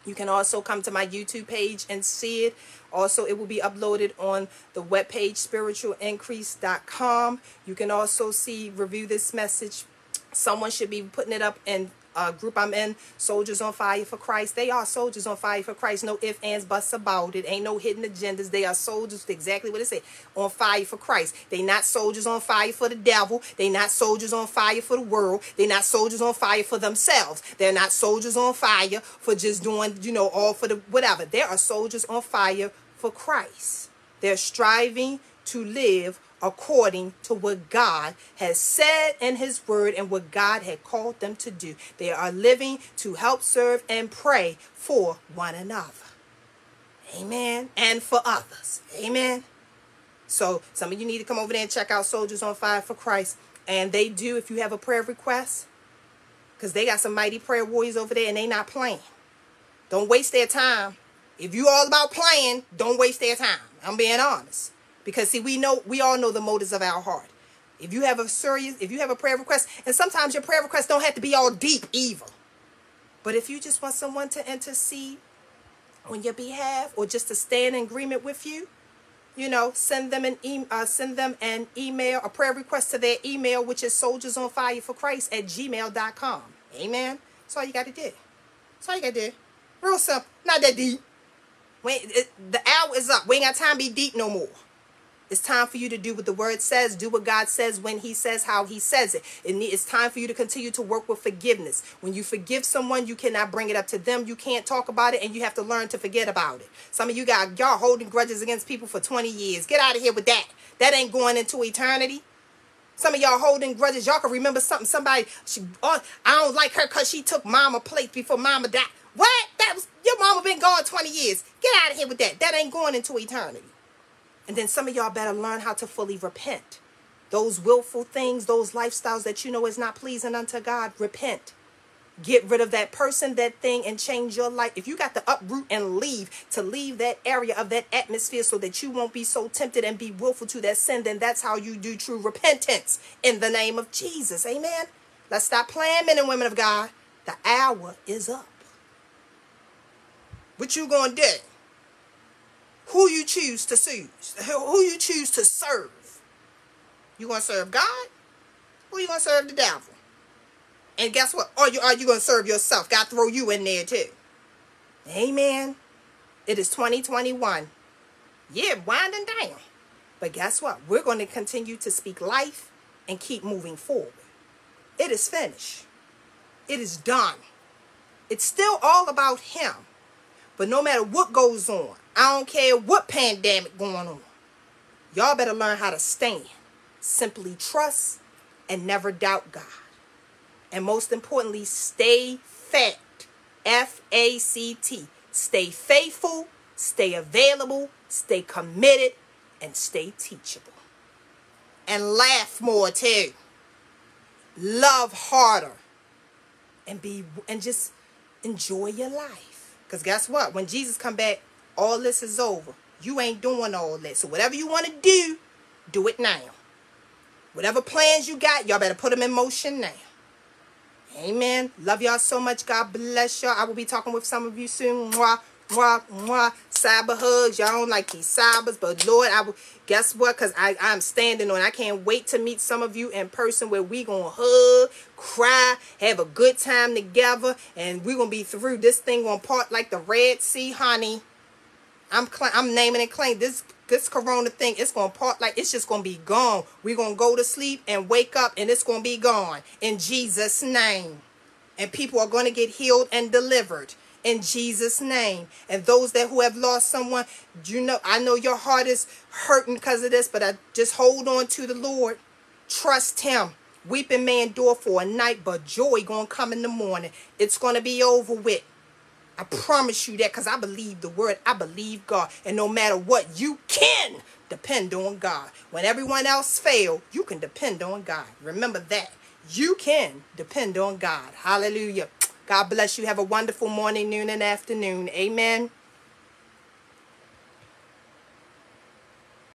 [SPEAKER 1] You can also come to my YouTube page and see it. Also, it will be uploaded on the webpage spiritualincrease.com. You can also see, review this message. Someone should be putting it up in uh, group I'm in, Soldiers on Fire for Christ. They are soldiers on fire for Christ. No ifs, ands, buts about it. Ain't no hidden agendas. They are soldiers, exactly what it said, on fire for Christ. They not soldiers on fire for the devil. They not soldiers on fire for the world. They not soldiers on fire for themselves. They're not soldiers on fire for just doing, you know, all for the whatever. There are soldiers on fire for Christ. They're striving to live according to what God has said in his word and what God had called them to do. They are living to help serve and pray for one another. Amen. And for others. Amen. So some of you need to come over there and check out Soldiers on Fire for Christ. And they do if you have a prayer request. Because they got some mighty prayer warriors over there and they not playing. Don't waste their time. If you all about playing, don't waste their time. I'm being honest. Because see, we know we all know the motives of our heart. If you have a serious, if you have a prayer request, and sometimes your prayer requests don't have to be all deep evil. But if you just want someone to intercede on your behalf or just to stand in agreement with you, you know, send them an e- uh, send them an email, a prayer request to their email, which is soldiers on fire for Christ at gmail.com. Amen. That's all you got to do. That's all you got to do. Real simple. Not that deep. It, the hour is up. We ain't got time to be deep no more. It's time for you to do what the word says, do what God says when he says how he says it. It's time for you to continue to work with forgiveness. When you forgive someone, you cannot bring it up to them. You can't talk about it and you have to learn to forget about it. Some of you got y'all holding grudges against people for 20 years. Get out of here with that. That ain't going into eternity. Some of y'all holding grudges. Y'all can remember something. Somebody, she, oh, I don't like her because she took mama plate before mama died. What? That was your mama been gone 20 years. Get out of here with that. That ain't going into eternity. And then some of y'all better learn how to fully repent. Those willful things, those lifestyles that you know is not pleasing unto God, repent. Get rid of that person, that thing, and change your life. If you got to uproot and leave, to leave that area of that atmosphere so that you won't be so tempted and be willful to that sin, then that's how you do true repentance in the name of Jesus. Amen. Let's stop playing, men and women of God. The hour is up. What you gonna do? Who you choose to serve, who you choose to serve. You going to serve God? Or you going to serve the devil? And guess what? Are you, are you going to serve yourself? God throw you in there too. Amen. It is 2021. Yeah, winding down. But guess what? We're going to continue to speak life and keep moving forward. It is finished. It is done. It's still all about him. But no matter what goes on, I don't care what pandemic going on. Y'all better learn how to stand. Simply trust and never doubt God. And most importantly, stay fact. F-A-C-T. Stay faithful, stay available, stay committed, and stay teachable. and laugh more too. Love harder and be and just enjoy your life. Cause guess what? When Jesus come back, all this is over. You ain't doing all that. So whatever you want to do, do it now. Whatever plans you got, y'all better put them in motion now. Amen. Love y'all so much. God bless y'all. I will be talking with some of you soon. Mwah, mwah, mwah. Cyber hugs. Y'all don't like these cybers, but Lord, I will. Guess what? Because I'm standing on. I can't wait to meet some of you in person where we gonna hug, cry, have a good time together, and we gonna be through this thing on part like the Red Sea, honey. I'm I'm naming and claiming this this corona thing it's gonna part like it's just gonna be gone. We're gonna go to sleep and wake up and it's gonna be gone in jesus name. And people are gonna get healed and delivered in jesus name. And those that who have lost someone you know i know your heart is hurting because of this but i just hold on to the lord. Trust him. Weeping may endure for a night but joy gonna come in the morning. It's gonna be over with I promise you that because I believe the word. I believe God. And no matter what, you can depend on God. When everyone else fail, you can depend on God. Remember that. You can depend on God. Hallelujah. God bless you. Have a wonderful morning, noon, and afternoon. Amen.